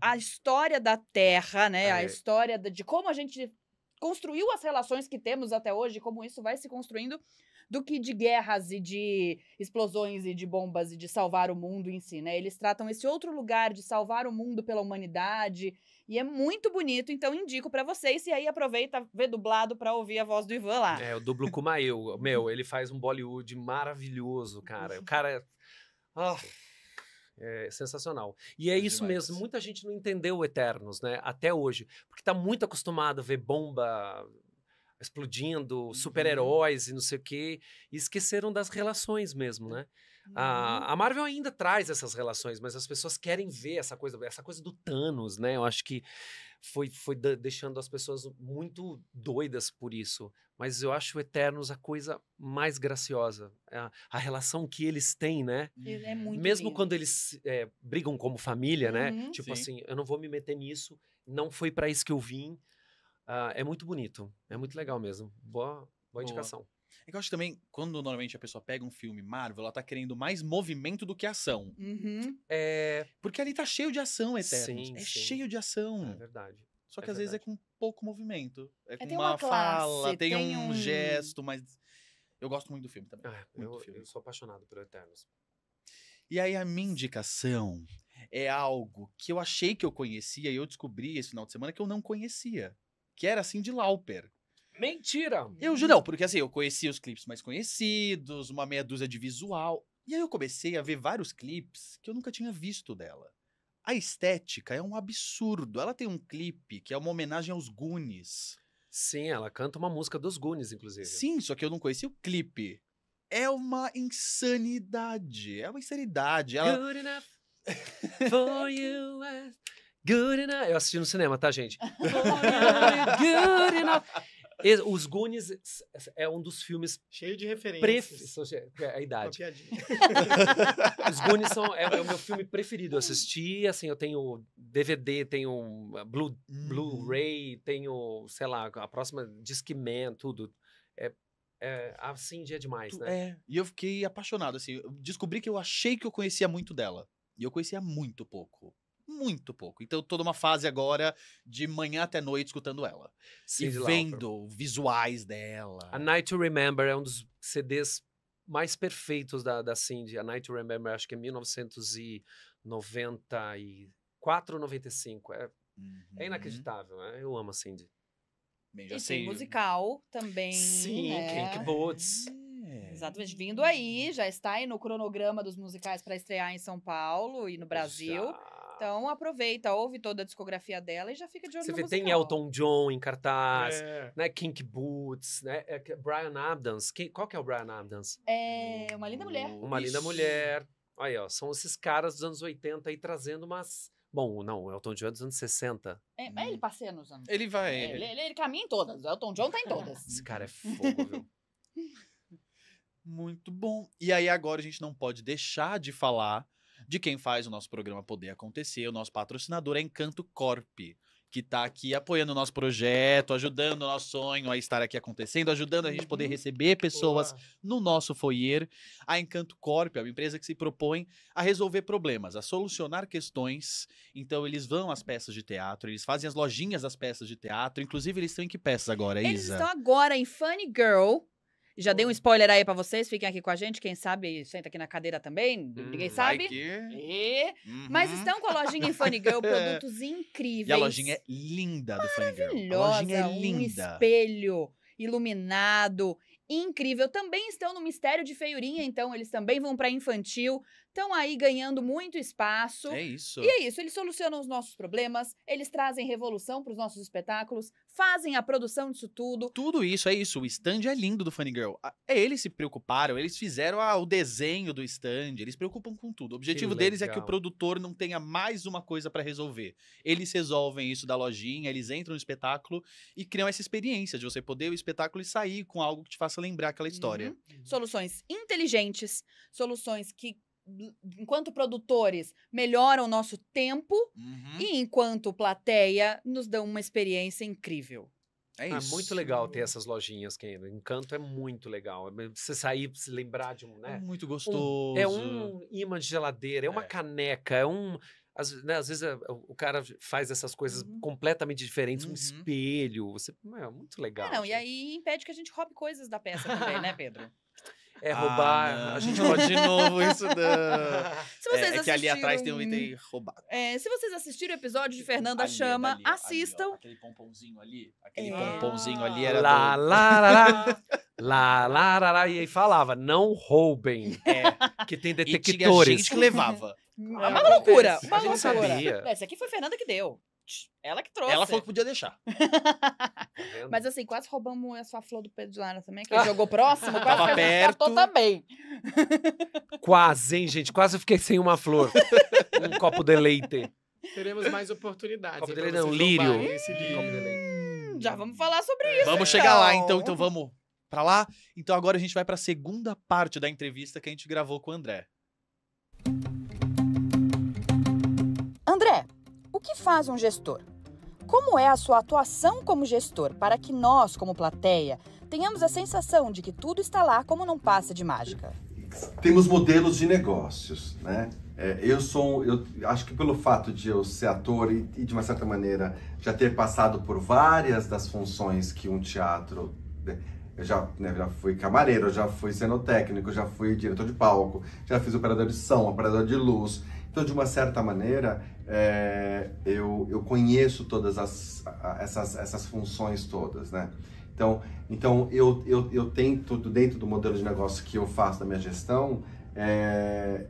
a história da Terra, né? A É. história de como a gente construiu as relações que temos até hoje, como isso vai se construindo, do que de guerras e de explosões e de bombas e de salvar o mundo em si, né? Eles tratam esse outro lugar de salvar o mundo pela humanidade e é muito bonito, então indico pra vocês e aí aproveita, vê dublado pra ouvir a voz do Ivan lá. É, eu dublo com o Mael. Meu, ele faz um Bollywood maravilhoso, cara. O cara é. Ah, é sensacional. E é É isso demais. mesmo. Muita gente não entendeu Eternos, né? Até hoje. Porque tá muito acostumado a ver bomba explodindo, super-heróis e não sei o quê. E esqueceram das relações mesmo, né? Uhum. A, a Marvel ainda traz essas relações, mas as pessoas querem ver essa coisa, essa coisa do Thanos, né? Eu acho que foi, foi deixando as pessoas muito doidas por isso. Mas eu acho o Eternos a coisa mais graciosa. A, a relação que eles têm, né? Ele é muito Mesmo lindo. quando eles é, brigam como família, né? Uhum. Tipo Sim. assim, eu não vou me meter nisso, não foi pra isso que eu vim. Ah, é muito bonito, é muito legal mesmo. Boa, boa Boa. É que eu acho também, quando normalmente a pessoa pega um filme Marvel, ela tá querendo mais movimento do que ação. Uhum. É, Porque ali tá cheio de ação, Eternos. Sim, é sim. cheio de ação. é verdade. Só que é às vezes é verdade. com pouco movimento. É com tem uma, uma classe, fala, tem, tem um, um- gesto, mas. Eu gosto muito do filme também. Ah, muito eu, filme. eu sou apaixonado pelo Eternos. E aí a minha indicação é algo que eu achei que eu conhecia e eu descobri esse final de semana que eu não conhecia. Que era assim de Lauper. Mentira! Eu juro, não, porque assim, eu conhecia os clipes mais conhecidos, uma meia dúzia de visual. E aí eu comecei a ver vários clipes que eu nunca tinha visto dela. A estética é um absurdo. Ela tem um clipe que é uma homenagem aos Goonies. Sim, ela canta uma música dos Goonies, inclusive. Sim, só que eu não conhecia o clipe. É uma insanidade. É uma insanidade. Ela... Good enough for you. Good enough. Eu assisti no cinema, tá, gente? Good enough. Os Goonies é um dos filmes Cheio de referências. preferidos. É a idade. Os Goonies são, é, é o meu filme preferido. Eu assisti, assim, eu tenho DVD, tenho Blu- Uhum. Blu-ray, tenho, sei lá, a próxima Discman, tudo. É, é assim, dia demais, Tu- né? É, e eu fiquei apaixonado, assim. Eu descobri que eu achei que eu conhecia muito dela. E eu conhecia muito pouco. Muito pouco. Então, eu tô numa fase agora de manhã até noite escutando ela. Cyndi e Lauper. vendo visuais dela. A Night to Remember é um dos CDs mais perfeitos da, da Cindy. A Night to Remember, acho que é 1994 ou 95. É, é Uhum. inacreditável. né? Eu amo a Cindy. Bem, já E sei. tem musical também. Sim, né? Kink Boots. É. Exatamente. Vindo aí, já está aí no cronograma dos musicais para estrear em São Paulo e no Brasil. Já. Então aproveita, ouve toda a discografia dela e já fica de olho Você no vê, tem musical. Elton John em cartaz, É. né? Kink Boots, né? é Brian Abdance. Quem- qual que é o Brian Abdance? É uma linda mulher. Uma linda Isso. mulher. Aí, ó, são esses caras dos anos 80 aí trazendo umas. Bom, não, o Elton John é dos anos 60. É, mas ele passeia nos anos. Ele vai. É, ele, ele- ele caminha em todas. O Elton John tá em todas. Esse cara é fogo, viu? Muito bom. E aí agora a gente não pode deixar de falar de quem faz o nosso programa poder acontecer. O nosso patrocinador é Encanto Corp, que tá aqui apoiando o nosso projeto, ajudando o nosso sonho a estar aqui acontecendo, ajudando a gente poder Uhum. receber pessoas Boa. no nosso foyer. A Encanto Corp é uma empresa que se propõe a resolver problemas, a solucionar questões. Então eles vão às peças de teatro, eles fazem as lojinhas das peças de teatro. Inclusive eles estão em que peças agora, Eles Isa? estão agora em Funny Girl. Já dei um spoiler aí pra vocês, fiquem aqui com a gente. Quem sabe senta aqui na cadeira também, ninguém Hum, sabe. Vai que- E- Uhum. Mas estão com a lojinha em Funny Girl, produtos incríveis. E a lojinha é linda do Funny Girl. A lojinha é um linda. espelho iluminado, incrível. Também estão no Mistério de Feiurinha, então eles também vão para infantil. Estão aí ganhando muito espaço. É isso. E é isso, eles solucionam os nossos problemas, eles trazem revolução para os nossos espetáculos, fazem a produção disso tudo. Tudo isso, é isso. O stand é lindo do Funny Girl. Ah, Eles se preocuparam, eles fizeram ah, o desenho do stand, eles se preocupam com tudo. O objetivo deles é que o produtor não tenha mais uma coisa pra resolver. Eles resolvem isso da lojinha, eles entram no espetáculo e criam essa experiência de você poder ao espetáculo e sair com algo que te faça lembrar aquela história. Uhum. Soluções inteligentes, soluções que, enquanto produtores, melhoram o nosso tempo Uhum. e, enquanto plateia, nos dão uma experiência incrível. É Ah, isso. muito legal ter essas lojinhas, Ken. Encanto é muito legal. É Você sair, se lembrar de um, É né? muito Um- gostoso. é um imã de geladeira, é uma É. caneca, é um. Às, né, às vezes é, o cara faz essas coisas Uhum. completamente diferentes, um Uhum. espelho. Você, é muito legal. Ah, não, e aí impede que a gente roube coisas da peça também, né, Pedro? É Ah, roubar. não. a gente pode de novo isso não. Se vocês é, é que ali atrás tem um assistiram- item roubado. É, se vocês assistiram o episódio de Fernanda Ali, Chama, ali, ó, assistam. aquele pomponzinho ali, aquele É. pomponzinho ali era Lá, do... lá, lá, lá, lá, lá, lá, lá, e aí falava, não roubem, É, que tem e tinha detectores. gente que levava. É Ah, uma loucura, A uma gente loucura. sabia. É, Esse aqui foi a Fernanda que deu. Ela que trouxe. Ela falou que podia deixar. Tá? Mas assim, quase roubamos a sua flor do Pedro de Lara também, que ele jogou próximo, quase Tava que a gente perto. catou também. Quase, hein, gente? Quase eu fiquei sem uma flor. um copo de leite. Teremos mais oportunidades. Copo de pra leite não, lírio. Esse lírio. Copo de leite. Hum, Já vamos falar sobre isso. Vamos chegar lá, então. então. Então vamos pra lá. Então agora a gente vai pra segunda parte da entrevista que a gente gravou com o. André, que faz um gestor? Como é a sua atuação como gestor para que nós, como plateia, tenhamos a sensação de que tudo está lá como num passe de mágica? Temos modelos de negócios, né? É, eu sou, eu acho que pelo fato de eu ser ator e, e de uma certa maneira já ter passado por várias das funções que um teatro, né, eu já, né, já fui camareiro, já fui cenotécnico, já fui diretor de palco, já fiz operador de som, operador de luz. Então, de uma certa maneira, é, eu, eu conheço todas as, essas, essas funções todas, né? Então, então eu, eu, eu tento, dentro do modelo de negócio que eu faço da minha gestão, é,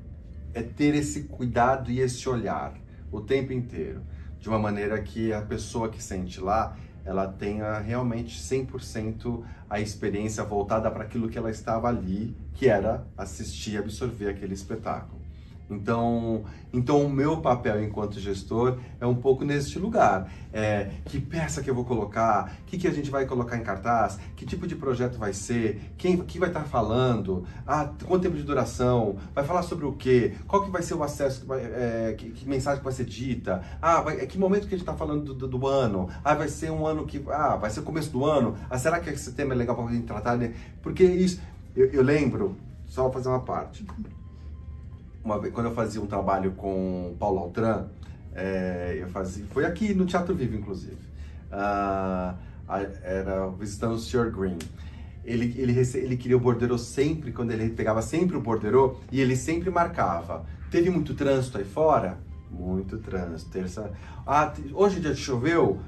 é ter esse cuidado e esse olhar o tempo inteiro, de uma maneira que a pessoa que sente lá, ela tenha realmente 100% a experiência voltada para aquilo que ela estava ali, que era assistir, absorver aquele espetáculo. Então, então o meu papel enquanto gestor é um pouco neste lugar. É, que peça que eu vou colocar? O que, que a gente vai colocar em cartaz? Que tipo de projeto vai ser? Quem que vai estar falando? Ah, quanto tempo de duração? Vai falar sobre o quê? Qual que vai ser o acesso? Que, vai, é, que, que mensagem que vai ser dita? Ah, vai, é que momento que a gente está falando do, do, do ano? Ah, vai ser um ano que... Ah, vai ser o começo do ano? Ah, será que esse tema é legal para a gente tratar? Porque isso... Eu, eu lembro, só fazer uma parte uma vez, quando eu fazia um trabalho com Paulo Altran, É, eu fazia, foi aqui no Teatro Vivo, inclusive. A- era visitando o Sr. Green. Ele, ele, ele queria o borderô sempre, quando ele pegava sempre o borderô, e ele sempre marcava. Teve muito trânsito aí fora? Muito trânsito. Terça... Ah, hoje dia choveu?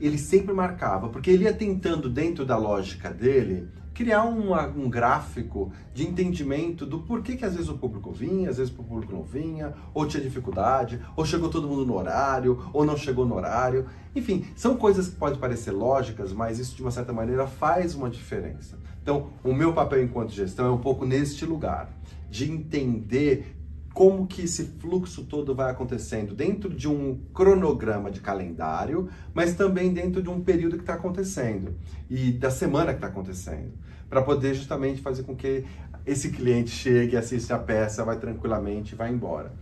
Ele sempre marcava, porque ele ia tentando, dentro da lógica dele, criar um, um gráfico de entendimento do porquê que às vezes o público vinha, às vezes o público não vinha, ou tinha dificuldade, ou chegou todo mundo no horário, ou não chegou no horário. Enfim, são coisas que podem parecer lógicas, mas isso de uma certa maneira faz uma diferença. Então, o meu papel enquanto gestão é um pouco neste lugar, de entender como que esse fluxo todo vai acontecendo dentro de um cronograma de calendário, mas também dentro de um período que está acontecendo e da semana que está acontecendo, para poder justamente fazer com que esse cliente chegue, assista a peça, vai tranquilamente e vai embora.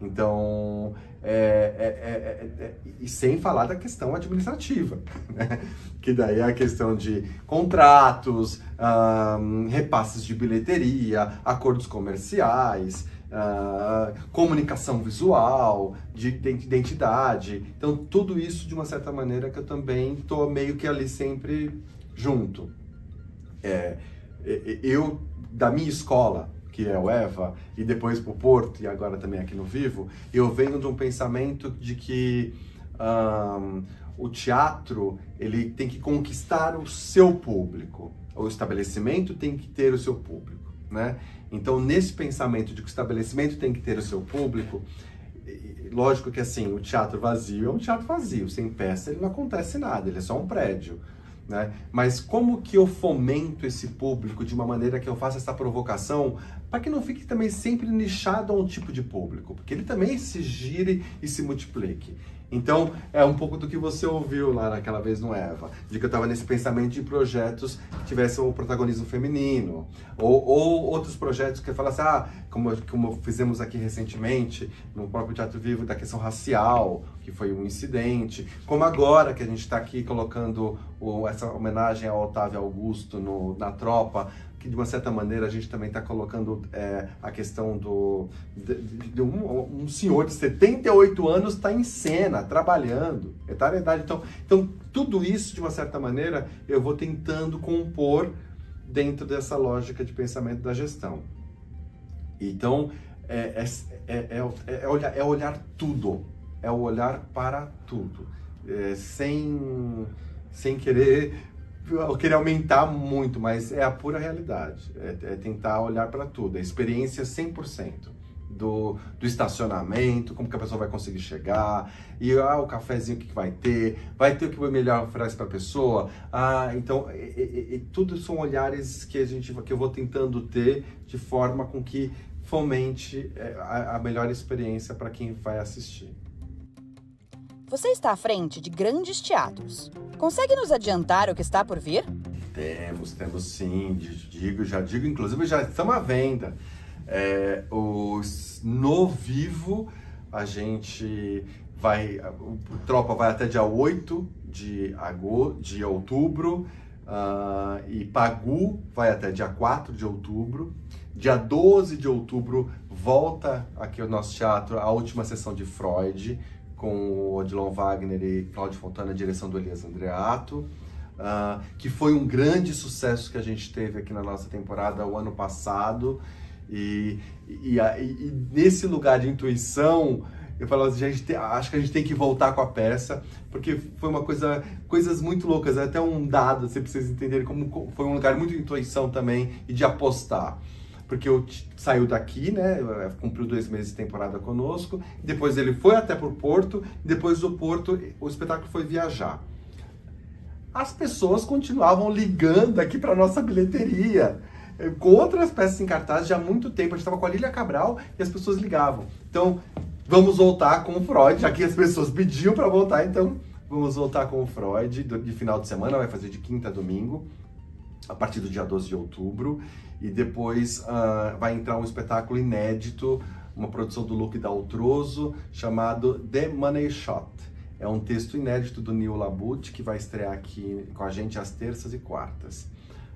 Então, é, é, é, é, é, e sem falar da questão administrativa, né? que daí é a questão de contratos, repasses de bilheteria, acordos comerciais, ah, comunicação visual, de ident- identidade. Então, tudo isso de uma certa maneira que eu também estou meio que ali sempre junto. É, e- e- eu, da minha escola, que é o EVA, e depois para o Porto, e agora também aqui no Vivo, eu venho de um pensamento de que ahn, o teatro ele tem que conquistar o seu público. O estabelecimento tem que ter o seu público, né? Então, nesse pensamento de que o estabelecimento tem que ter o seu público, lógico que assim, o teatro vazio é um teatro vazio, sem peça ele não acontece nada, ele é só um prédio. Né? Mas como que eu fomento esse público de uma maneira que eu faça essa provocação para que não fique também sempre nichado a um tipo de público, porque ele também se gire e se multiplique. Então, é um pouco do que você ouviu lá naquela vez no Eva, de que eu estava nesse pensamento de projetos que tivessem o protagonismo feminino, ou, ou outros projetos que falassem, ah, como, como fizemos aqui recentemente, no próprio Teatro Vivo, da questão racial, que foi um incidente, como agora que a gente está aqui colocando o- essa homenagem ao Otávio Augusto no, na tropa, que de uma certa maneira a gente também está colocando é, a questão do de, de- um, um senhor de 78 anos está em cena, trabalhando, eternidade. Então, então, tudo isso, de uma certa maneira, eu vou tentando compor dentro dessa lógica de pensamento da gestão. Então, é, é, é, é, é olhar, é olhar tudo, é o olhar para tudo, é, sem, sem querer eu queria aumentar muito, mas é a pura realidade. É, é tentar olhar para tudo. É experiência 100%. Do, do estacionamento, como que a pessoa vai conseguir chegar, e ah, o cafezinho que, que vai ter, vai ter o que melhor oferece para a pessoa. Ah, então, tudo são olhares que a gente que eu vou tentando ter de forma com que fomente é, a, a melhor experiência para quem vai assistir. Você está à frente de grandes teatros. Consegue nos adiantar o que está por vir? Temos, temos sim, digo, já digo, inclusive já estamos à venda. É, os, no vivo, a gente vai, o Tropa vai até dia 8 de, agosto, de outubro, ah, e Pagu vai até dia 4 de outubro. Dia 12 de outubro volta aqui ao nosso teatro a última sessão de Freud, com o Odilon Wagner e Cláudio Fontana, direção do Elias Andreato. Ah, que foi um grande sucesso que a gente teve aqui na nossa temporada o ano passado. E, e, e- nesse lugar de intuição, eu falo assim, gente, acho que a gente tem que voltar com a peça, porque foi uma coisa, coisas muito loucas, é até um dado, você precisa entender como co- foi um lugar muito de intuição também e de apostar. Porque eu saiu daqui, né? eh, Cumpriu dois meses de temporada conosco. Depois ele foi até pro Porto. Depois do Porto, o espetáculo foi viajar as pessoas continuavam ligando aqui para nossa bilheteria eh, com outras peças em cartaz já há muito tempo. A gente estava com a Lília Cabral e as pessoas ligavam. Então, vamos voltar com o Freud, já que as pessoas pediam para voltar, então vamos voltar com o Freud de final de semana, vai fazer de quinta a domingo, a partir do dia 12 de outubro. E depois ah, vai entrar um espetáculo inédito, uma produção do Luke Daltroso, chamado The Money Shot. É um texto inédito do Neil Labute, que vai estrear aqui com a gente às terças e quartas,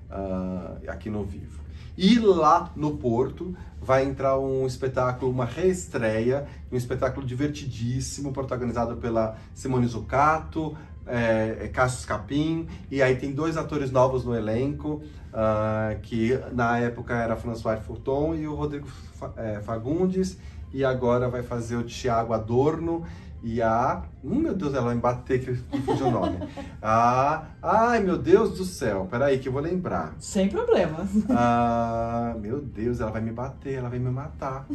ah, aqui no Vivo. E lá no Porto vai entrar um espetáculo, uma reestreia, um espetáculo divertidíssimo, protagonizado pela Simone Zucato, é, é Cassius Capim, e aí tem dois atores novos no elenco, uh, que na época era François Furton e o Rodrigo é, Fagundes, e agora vai fazer o Tiago Adorno e a. Hum, meu Deus, ela vai me bater que fugiu o nome. A. Ai, meu Deus do céu, peraí que eu vou lembrar. Sem problemas. Ah, meu Deus, ela vai me bater, ela vai me matar.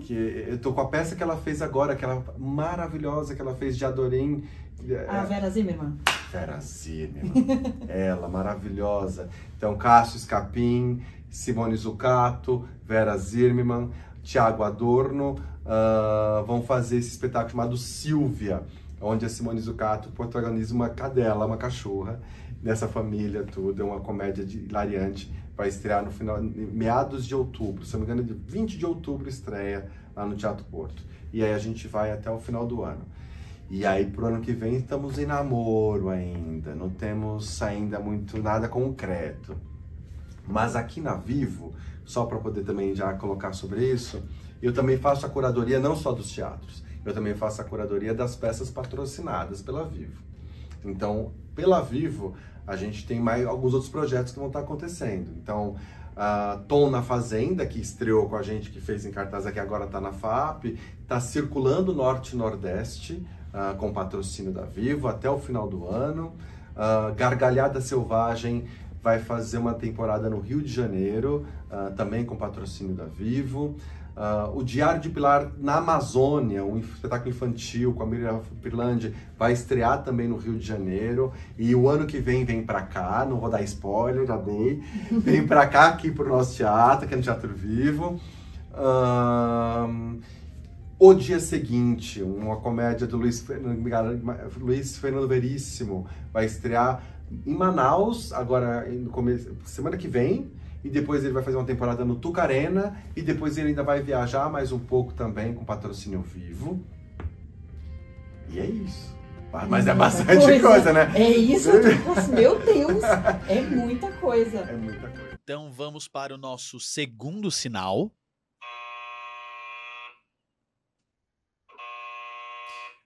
que eu tô com a peça que ela fez agora, aquela maravilhosa que ela fez de Adorim. A Vera Zimmermann. Vera Zimmermann. ela, maravilhosa. Então, Cássio Escapim, Simone Zucato, Vera Zimmermann. Tiago Adorno, uh, vão fazer esse espetáculo chamado Silvia, onde a Simone Zucato protagoniza uma cadela, uma cachorra, dessa família tudo, é uma comédia de, hilariante, vai estrear no final, meados de outubro, se não me engano, de 20 de outubro estreia lá no Teatro Porto. E aí a gente vai até o final do ano. E aí pro ano que vem estamos em namoro ainda, não temos ainda muito nada concreto. Mas aqui na Vivo, só para poder também já colocar sobre isso, eu também faço a curadoria não só dos teatros, eu também faço a curadoria das peças patrocinadas pela Vivo. Então, pela Vivo, a gente tem mais alguns outros projetos que vão estar acontecendo. Então, a Tom na Fazenda, que estreou com a gente, que fez em cartaz aqui, agora está na FAP, está circulando Norte e Nordeste, uh, com patrocínio da Vivo, até o final do ano. Uh, Gargalhada Selvagem vai fazer uma temporada no Rio de Janeiro, uh, também com patrocínio da Vivo. Uh, o Diário de Pilar na Amazônia, um espetáculo infantil com a Miriam Pirlandi, vai estrear também no Rio de Janeiro. E o ano que vem vem para cá, não vou dar spoiler, já dei. Vem para cá aqui pro nosso teatro, aqui no Teatro Vivo. Uh, o Dia Seguinte, uma comédia do Luiz Fernando, Luiz Fernando Veríssimo, vai estrear em Manaus, agora no começo, semana que vem, e depois ele vai fazer uma temporada no Tucarena, e depois ele ainda vai viajar mais um pouco também com patrocínio vivo. E é isso. Mas é bastante coisa. coisa, né? É isso, meu Deus, é muita coisa. É muita coisa. Então vamos para o nosso segundo sinal.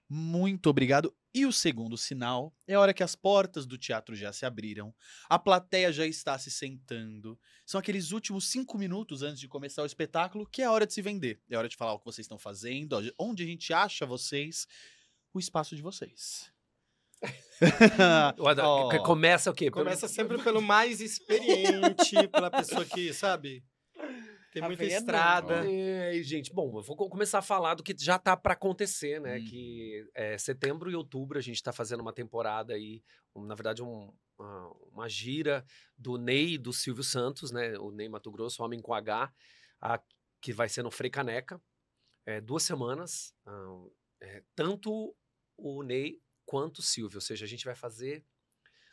Muito obrigado. E o segundo sinal é a hora que as portas do teatro já se abriram, a plateia já está se sentando. São aqueles últimos cinco minutos antes de começar o espetáculo que é a hora de se vender. É a hora de falar o que vocês estão fazendo, onde a gente acha vocês, o espaço de vocês. oh. Começa o quê? Começa sempre pelo mais experiente, pela pessoa que, sabe? Tem tá muita vendo? estrada. É, gente, bom, eu vou começar a falar do que já tá para acontecer, né? Hum. Que é, setembro e outubro a gente tá fazendo uma temporada aí, um, na verdade, um, uma, uma, gira do Ney e do Silvio Santos, né? O Ney Mato Grosso, Homem com H, a, que vai ser no Frei Caneca. É, duas semanas. é, tanto o Ney quanto o Silvio. Ou seja, a gente vai fazer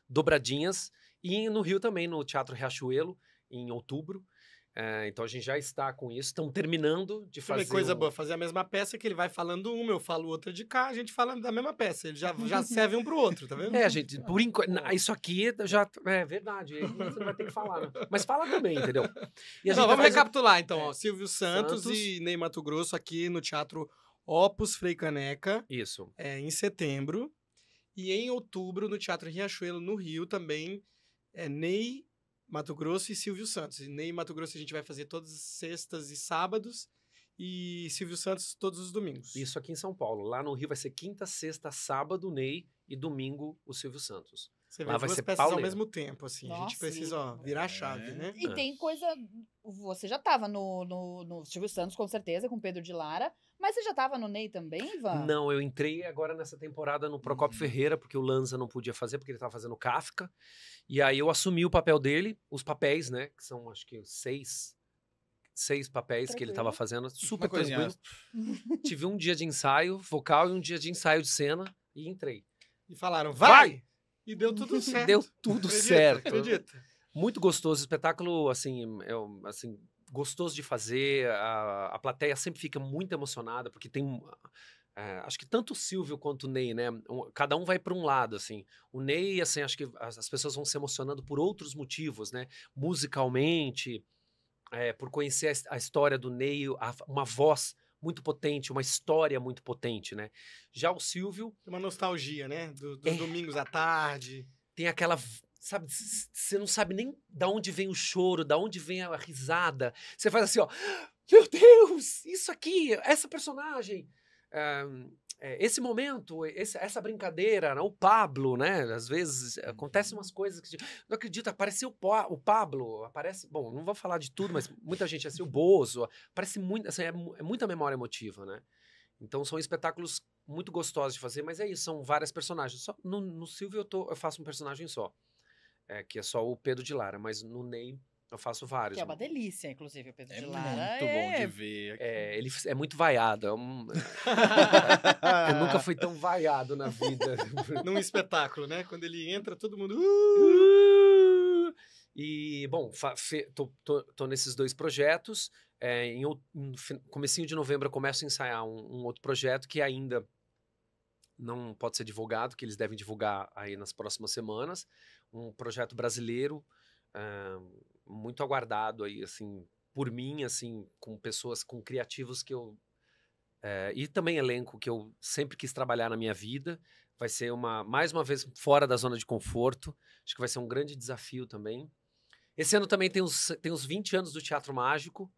dobradinhas. E no Rio também, no Teatro Riachuelo, em outubro. É, então a gente já está com isso, estamos terminando de fazer. Também coisa um... boa, fazer a mesma peça que ele vai falando uma, eu falo outra de cá, a gente fala da mesma peça, ele já, já serve um pro outro, tá vendo? É, gente, por enquanto, isso aqui já é verdade, você vai ter que falar, né? mas fala também, entendeu? Não, vamos recapitular então, ó, Silvio Santos, Santos, e Ney Mato Grosso aqui no Teatro Opus Frei Caneca. Isso. É, em setembro. E em outubro, no Teatro Riachuelo, no Rio, também, é Ney Mato Grosso e Silvio Santos. E Ney Mato Grosso a gente vai fazer todas as sextas e sábados e Silvio Santos todos os domingos. Isso aqui em São Paulo. Lá no Rio vai ser quinta, sexta, sábado Ney e domingo o Silvio Santos. Você vê Lá vai ser peças ao mesmo tempo, assim. Nossa, a gente precisa, ó, virar a chave, é. né? E é. tem coisa. Você já estava no, no, no Silvio Santos, com certeza, com Pedro de Lara. Mas você já estava no Ney também, Ivan? Não, eu entrei agora nessa temporada no Procopio uhum. Ferreira, porque o Lanza não podia fazer, porque ele estava fazendo Kafka. E aí eu assumi o papel dele, os papéis, né? Que são, acho que, seis seis papéis tranquilo. que ele estava fazendo, super tranquilo. Tive um dia de ensaio vocal e um dia de ensaio de cena e entrei. E falaram, vai! vai! E deu tudo certo. Deu tudo acredita, certo. Acredita. Muito gostoso, espetáculo, assim, eu, assim, gostoso de fazer. A, a plateia sempre fica muito emocionada, porque tem. É, acho que tanto o Silvio quanto o Ney, né? Um, cada um vai para um lado, assim. O Ney, assim, acho que as, as, pessoas vão se emocionando por outros motivos, né? Musicalmente, é, por conhecer a a, história do Ney, a- uma voz muito potente, uma história muito potente, né? Já o Silvio Uma nostalgia, né? Do- dos É. domingos à tarde. tem aquela, sabe, você não sabe nem da onde vem o choro, da onde vem a risada. Você faz assim, ó, meu Deus, isso aqui, essa personagem, ah, é, esse momento, essa brincadeira, né? o Pablo, né? Às vezes acontecem umas coisas que não acredito, apareceu o, Pa- o Pablo, aparece, bom, não vou falar de tudo, mas muita gente assim, o Bozo, aparece muito, assim, é, é muita memória emotiva, né? Então são espetáculos muito gostosos de fazer, mas é isso, são várias personagens. Só no, no Silvio eu, tô, eu faço um personagem só, é, que é só o Pedro de Lara, mas no Ney eu faço vários. Que é uma delícia, inclusive, o Pedro É de muito Lara. bom é... de ver. É, ele é muito vaiado. é um- eu nunca fui tão vaiado na vida. Num espetáculo, né? Quando ele entra, todo mundo. "Uh!" E, bom, fe- tô, tô- tô nesses dois projetos. É, em, em comecinho de novembro eu começo a ensaiar um, um outro projeto que ainda não pode ser divulgado, que eles devem divulgar aí nas próximas semanas. Um projeto brasileiro, ah, muito aguardado aí, assim, por mim, assim, com pessoas, com criativos que eu... é, e também elenco que eu sempre quis trabalhar na minha vida. Vai ser uma, mais uma vez, fora da zona de conforto. Acho que vai ser um grande desafio também. Esse ano também tem os, tem os 20 anos do Teatro Mágico,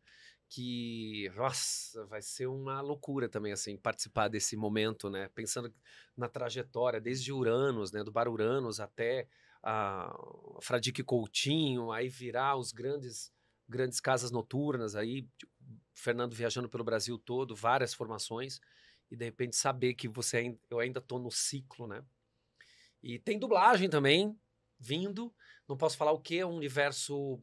que, nossa, vai ser uma loucura também, assim, participar desse momento, né? Pensando na trajetória, desde Uranos, né? Do Bar Uranos até a Fradique Coutinho, aí virar os grandes, grandes casas noturnas, aí tipo, Fernando viajando pelo Brasil todo, várias formações, e de repente saber que você eu ainda tô no ciclo, né? E tem dublagem também, vindo, não posso falar o que, é um universo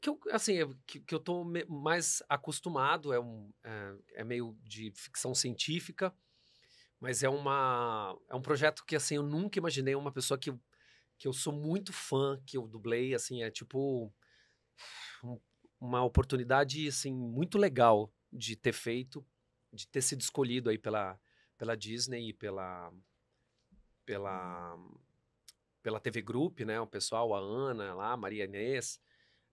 que- eu, assim, que, que eu me- mais acostumado, é, um, é, é meio de ficção científica, mas é, uma, é um projeto que, assim, eu nunca imaginei uma pessoa que, que eu sou muito fã, que eu dublei, assim, é tipo um- uma oportunidade, assim, muito legal de ter feito, de ter sido escolhido aí pela, pela Disney e pela, pela, pela TV Group, né, o pessoal, a Ana lá, a Maria Inês,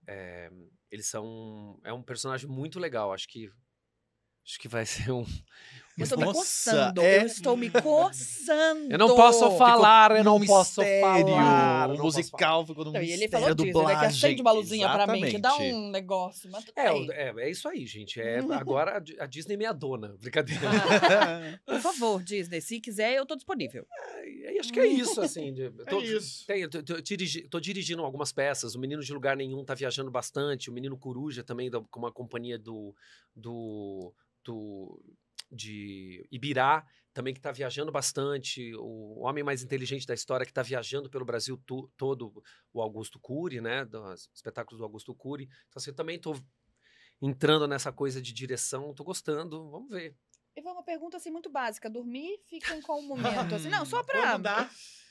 é, eles são, é um personagem muito legal, acho que, acho que vai ser um, Eu estou me Nossa, coçando. é- Eu estou me coçando. Eu não posso falar, eu não Num posso mistério. falar. O musical ficou no Não, e mistério, ele falou disso, né? Que acende uma luzinha pra mim, que dá Exatamente. um negócio. Mas tudo É, é, é isso aí, gente. É, agora a Di- a Disney é minha dona. Brincadeira. Por favor, Disney, se quiser, eu tô disponível. É, e acho que é isso, assim. de- eu tô, É isso. Tem, tô, tô dirigi- tô dirigindo algumas peças. O Menino de Lugar Nenhum tá viajando bastante. O Menino Coruja também, da- com uma companhia do, do, do de Ibirá, também que tá viajando bastante. O Homem Mais Inteligente da História, que tá viajando pelo Brasil to- todo, o Augusto Cury, né? Dos espetáculos do Augusto Cury. Então, assim, eu também tô entrando nessa coisa de direção, tô gostando. Vamos ver. E foi uma pergunta assim muito básica. Dormir fica em qual momento? Assim, não, só pra.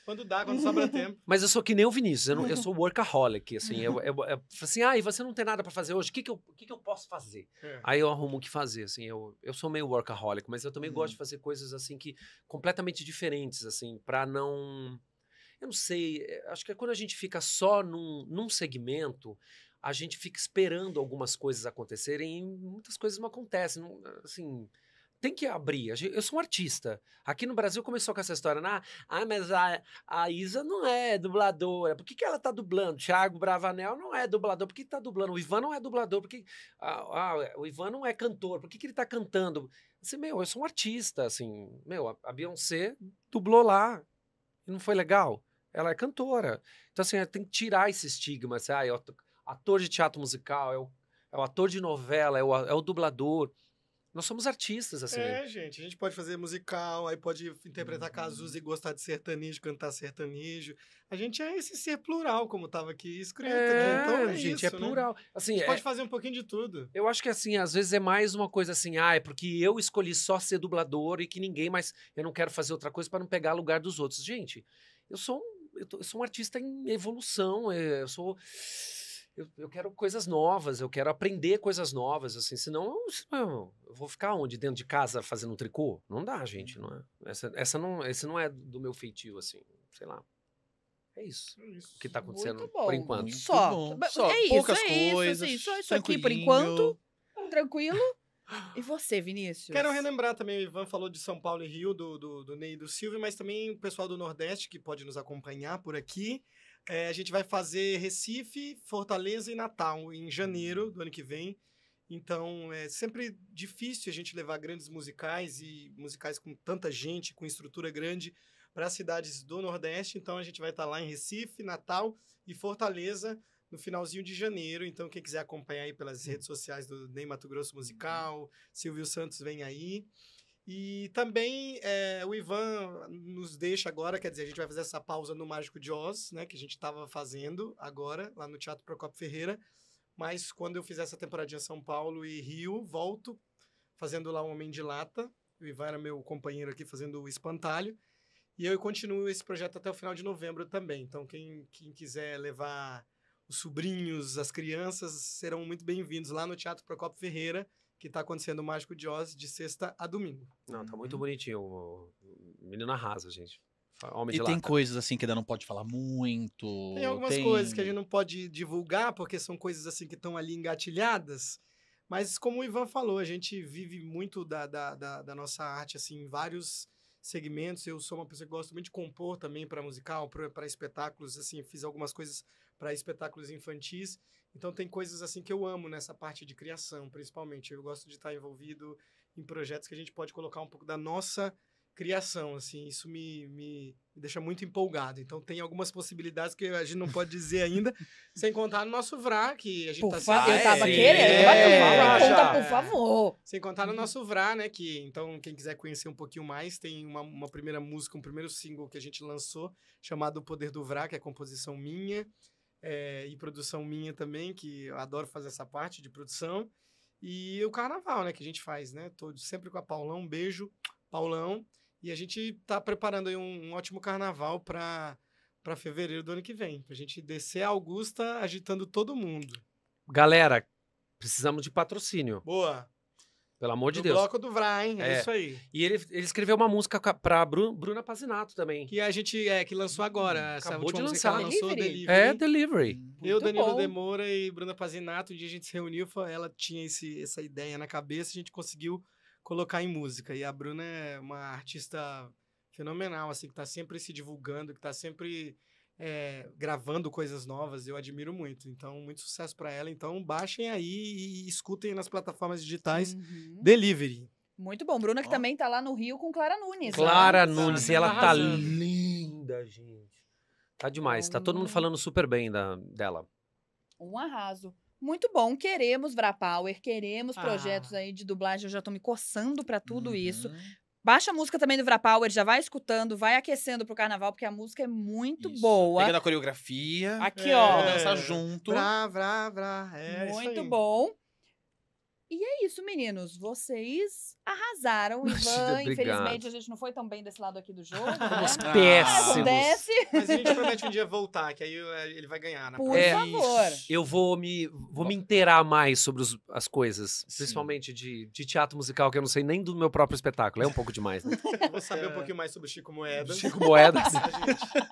Quando dá, quando sobra tempo. Mas eu sou que nem o Vinícius, eu, não- eu sou workaholic, assim, eu, eu, eu, assim, ah, e você não tem nada pra fazer hoje, o que que eu, o que que eu posso fazer? É. Aí eu arrumo o que fazer, assim, eu, eu sou meio workaholic, mas eu também gosto Uhum. de fazer coisas, assim, que, completamente diferentes, assim, pra não, eu não sei, eh, acho que quando a gente fica só num, num segmento, a gente fica esperando algumas coisas acontecerem e muitas coisas não acontecem, não, assim... Tem que abrir. Eu sou um artista. Aqui no Brasil começou com essa história, né? Ah, mas a, a Isa não é dubladora. Por que, que ela tá dublando? Thiago Bravanel não é dublador. Por que, que tá dublando? O Ivan não é dublador. Por que, ah, ah, o Ivan não é cantor. Por que, que ele tá cantando? Assim, meu, eu sou um artista, assim. Meu, a, Beyoncé dublou lá. E não foi legal? Ela é cantora. Então, assim, tem que tirar esse estigma. Assim, ah, é o ato- ator de teatro musical, é o, é o ator de novela, é o, é o dublador. Nós somos artistas, assim. É, gente, a gente pode fazer musical, aí pode interpretar Uhum. Cazuza e gostar de sertanejo, cantar sertanejo. A gente é esse ser plural, como tava aqui escrito É, aqui. Então é gente, isso, é né? plural. A Assim, gente é- pode fazer um pouquinho de tudo. Eu acho que assim, às vezes é mais uma coisa assim, ah, é porque eu escolhi só ser dublador e que ninguém mais. Eu não quero fazer outra coisa para não pegar lugar dos outros. Gente, eu sou um, eu, tô- eu sou um artista em evolução, é, eu sou. Eu, eu quero coisas novas, eu quero aprender coisas novas, assim, senão eu, eu vou ficar onde? Dentro de casa fazendo um tricô? Não dá, gente, não é? Essa, essa não, esse não é do meu feitio, assim, sei lá. É isso É isso. que tá acontecendo Muito bom. por enquanto. Muito Só. Só é isso, poucas é isso, coisas, assim, só isso aqui por enquanto. Tranquilo. E você, Vinícius? Quero relembrar também, o Ivan falou de São Paulo e Rio, do, do, do Ney e do Silvio, mas também o pessoal do Nordeste que pode nos acompanhar por aqui. É, a gente vai fazer Recife, Fortaleza e Natal em janeiro do ano que vem. Então é sempre difícil a gente levar grandes musicais e musicais com tanta gente, com estrutura grande, para as cidades do Nordeste. Então a gente vai estar lá em Recife, Natal e Fortaleza no finalzinho de janeiro. Então quem quiser acompanhar aí pelas redes sociais do Ney Mato Grosso Musical, Silvio Santos vem aí. E também é, o Ivan nos deixa agora, quer dizer, a gente vai fazer essa pausa no Mágico de Oz, né? Que a gente estava fazendo agora, lá no Teatro Procopio Ferreira. Mas quando eu fizer essa temporadinha São Paulo e Rio, volto fazendo lá o Homem de Lata. O Ivan era meu companheiro aqui fazendo o Espantalho. E eu continuo esse projeto até o final de novembro também. Então, quem, quem quiser levar os sobrinhos, as crianças, serão muito bem-vindos lá no Teatro Procopio Ferreira, que está acontecendo o Mágico de Oz de sexta a domingo. Não, tá muito bonitinho. O menino arrasa, gente. Homem E de tem lata. coisas assim que ainda não pode falar muito. Tem algumas coisas que a gente não pode divulgar, porque são coisas assim que estão ali engatilhadas. Mas como o Ivan falou, a gente vive muito da, da, da, da nossa arte, assim, em vários segmentos. Eu sou uma pessoa que gosta muito de compor também para musical, para espetáculos, assim, fiz algumas coisas para espetáculos infantis. Então tem coisas assim que eu amo nessa parte de criação, principalmente. Eu gosto de estar envolvido em projetos que a gente pode colocar um pouco da nossa criação, assim, isso me, me, me deixa muito empolgado. Então tem algumas possibilidades que a gente não pode dizer ainda, sem contar no nosso VRA, que a gente Por tá favor, sempre- eu tava É, querendo. é, é, conta, por favor. Sem contar no nosso VRA, né? Que então, quem quiser conhecer um pouquinho mais, tem uma, uma primeira música, um primeiro single que a gente lançou, chamado O Poder do VRA, que é composição minha é, e produção minha também, que eu adoro fazer essa parte de produção. E o carnaval, né? Que a gente faz, né? Tô sempre com a Paulão. Um beijo, Paulão. E a gente tá preparando aí um, um ótimo carnaval para para fevereiro do ano que vem. Pra gente descer a Augusta agitando todo mundo. Galera, precisamos de patrocínio. Boa! Pelo amor de do Deus. bloco do VRA, hein? É, É. isso aí. E ele, ele escreveu uma música ca- pra Bru- Bruna Pazinato também. Que a gente é que lançou agora. Essa Acabou de que ela lançar. lançou, Delivery. Delivery. É, Delivery. Eu, Muito Danilo bom. Demora e Bruna Pazinato, um dia a gente se reuniu, ela tinha esse, essa ideia na cabeça, a gente conseguiu colocar em música. E a Bruna é uma artista fenomenal, assim, que tá sempre se divulgando, que tá sempre é, gravando coisas novas, eu admiro muito. Então, muito sucesso para ela. Então, baixem aí e escutem nas plataformas digitais Uhum. Delivery. Muito bom. Bruna que Ó. também tá lá no Rio com Clara Nunes. né? Clara Tá, Nunes, e ela tá linda, gente. Tá demais. Tá todo mundo falando super bem da, dela. Um arraso. Muito bom. Queremos Vra Power, queremos Ah. projetos aí de dublagem. Eu já tô me coçando pra tudo Uhum. isso. Baixa a música também do Vra Power, já vai escutando, vai aquecendo pro carnaval, porque a música é muito Isso. boa. Pegando a coreografia. Aqui, É. ó. Dançar junto. Vrá, vrá, vrá. É isso Muito aí. bom. E é isso, meninos. Vocês arrasaram, Ivan. Obrigado. Infelizmente, a gente não foi tão bem desse lado aqui do jogo. né? Fomos Ah, péssimos. Acontece. Mas a gente promete um dia voltar, que aí eh, ele vai ganhar. Na Por próxima. favor. Eu vou me, vou me inteirar mais sobre os- as coisas, Sim. principalmente de, de teatro musical, que eu não sei nem do meu próprio espetáculo. É um pouco demais, né? Eu vou saber um pouquinho mais sobre o Chico Moedas. Chico Moedas.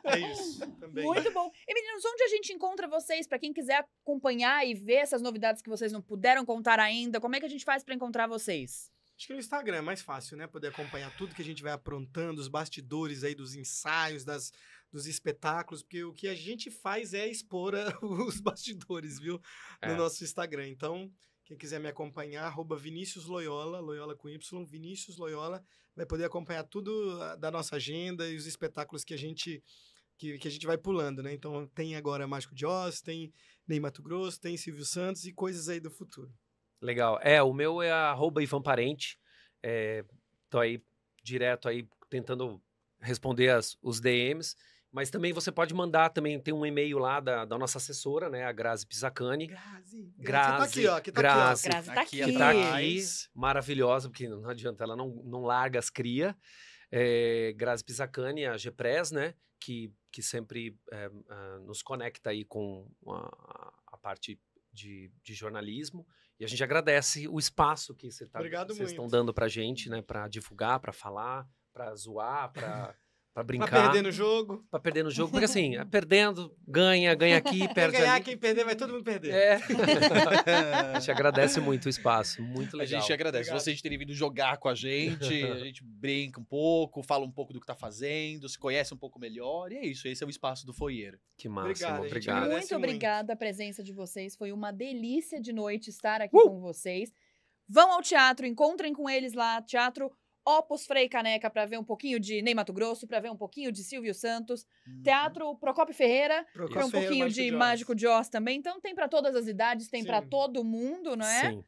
É isso, também. Muito bom. E meninos, onde a gente encontra vocês? Pra quem quiser acompanhar e ver essas novidades que vocês não puderam contar ainda, como é que a gente faz pra encontrar vocês? Acho que no Instagram é mais fácil, né? Poder acompanhar tudo que a gente vai aprontando, os bastidores aí dos ensaios, das, dos espetáculos, porque o que a gente faz é expor a- os bastidores, viu? No É. nosso Instagram. Então, quem quiser me acompanhar, arroba Vinícius Loyola, Loyola com Y, Vinícius Loyola, vai poder acompanhar tudo ah, da nossa agenda e os espetáculos que a gente que, que a gente vai pulando, né? Então tem agora Mágico de Oz, tem Ney Mato Grosso, tem Silvio Santos e coisas aí do futuro. Legal. É, o meu é arroba Ivan Parente. É, tô aí direto aí tentando responder as- os DMs. Mas também você pode mandar, também tem um e-mail lá da, da nossa assessora, né? A Grazi Pisacani. Grazi. Grazi, Tá aqui, ó. Que tá Grazi. Grazi tá Aqui que tá aqui, maravilhosa, porque não adianta, ela não, não larga as cria. É, Grazi Pisacani, a GPRES, né? Que, que sempre é, ah, nos conecta aí com a, a parte de, de jornalismo. E a gente agradece o espaço que você tá, vocês estão dando pra gente, né? Pra divulgar, pra falar, pra zoar, pra, Pra Pra brincar. perder no jogo. Pra perder no jogo. Porque assim, é perdendo, ganha, ganha aqui, Quem perde ganhar, ali. quem perder, vai todo mundo perder. É. a gente agradece muito o espaço. Muito A legal. gente agradece Obrigado. vocês terem vindo jogar com a gente. A gente brinca um pouco, fala um pouco do que tá fazendo, se conhece um pouco melhor. E é isso, esse é o espaço do Foyer. Que máximo. Obrigado, a muito. obrigada a presença de vocês. Foi uma delícia de noite estar aqui Uh! com vocês. Vão ao teatro, encontrem com eles lá, Teatro Opus Frei Caneca, para ver um pouquinho de Ney Mato Grosso, para ver um pouquinho de Silvio Santos. Teatro Procopio Ferreira, para um pouquinho Mágico de. Mágico de Oz também. Então tem para todas as idades, tem para todo mundo, não é? Sim.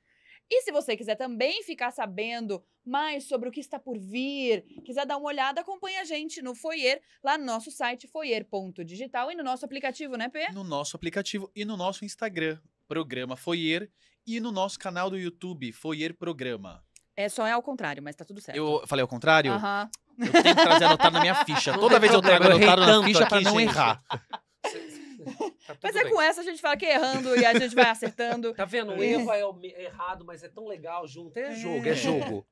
E se você quiser também ficar sabendo mais sobre o que está por vir, quiser dar uma olhada, acompanhe a gente no Foyer, lá no nosso site foyer.digital e no nosso aplicativo, né, Pê? No nosso aplicativo e no nosso Instagram, Programa Foyer, e no nosso canal do YouTube, Foyer Programa. É só é ao contrário, mas tá tudo certo. Eu falei ao contrário? Aham. Eu tenho que trazer anotado na minha ficha. Não Toda vez eu trago anotado na ficha pra aqui, não gente. errar. Tá Mas é bem. com essa a gente fala que é errando e a gente vai acertando. Tá vendo? O erro é o me- errado, mas é tão legal junto. É jogo, é jogo.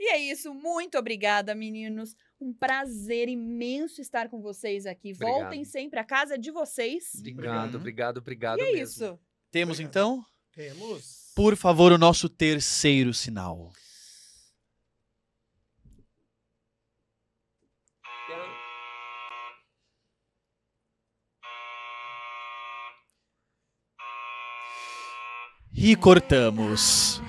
E é isso. Muito obrigada, meninos. Um prazer imenso estar com vocês aqui. Obrigado. Voltem sempre. A casa é de vocês. Obrigado, Uhum. obrigado, obrigado E é mesmo. isso. Temos Obrigado. então, Temos. por favor, o nosso terceiro sinal. E cortamos.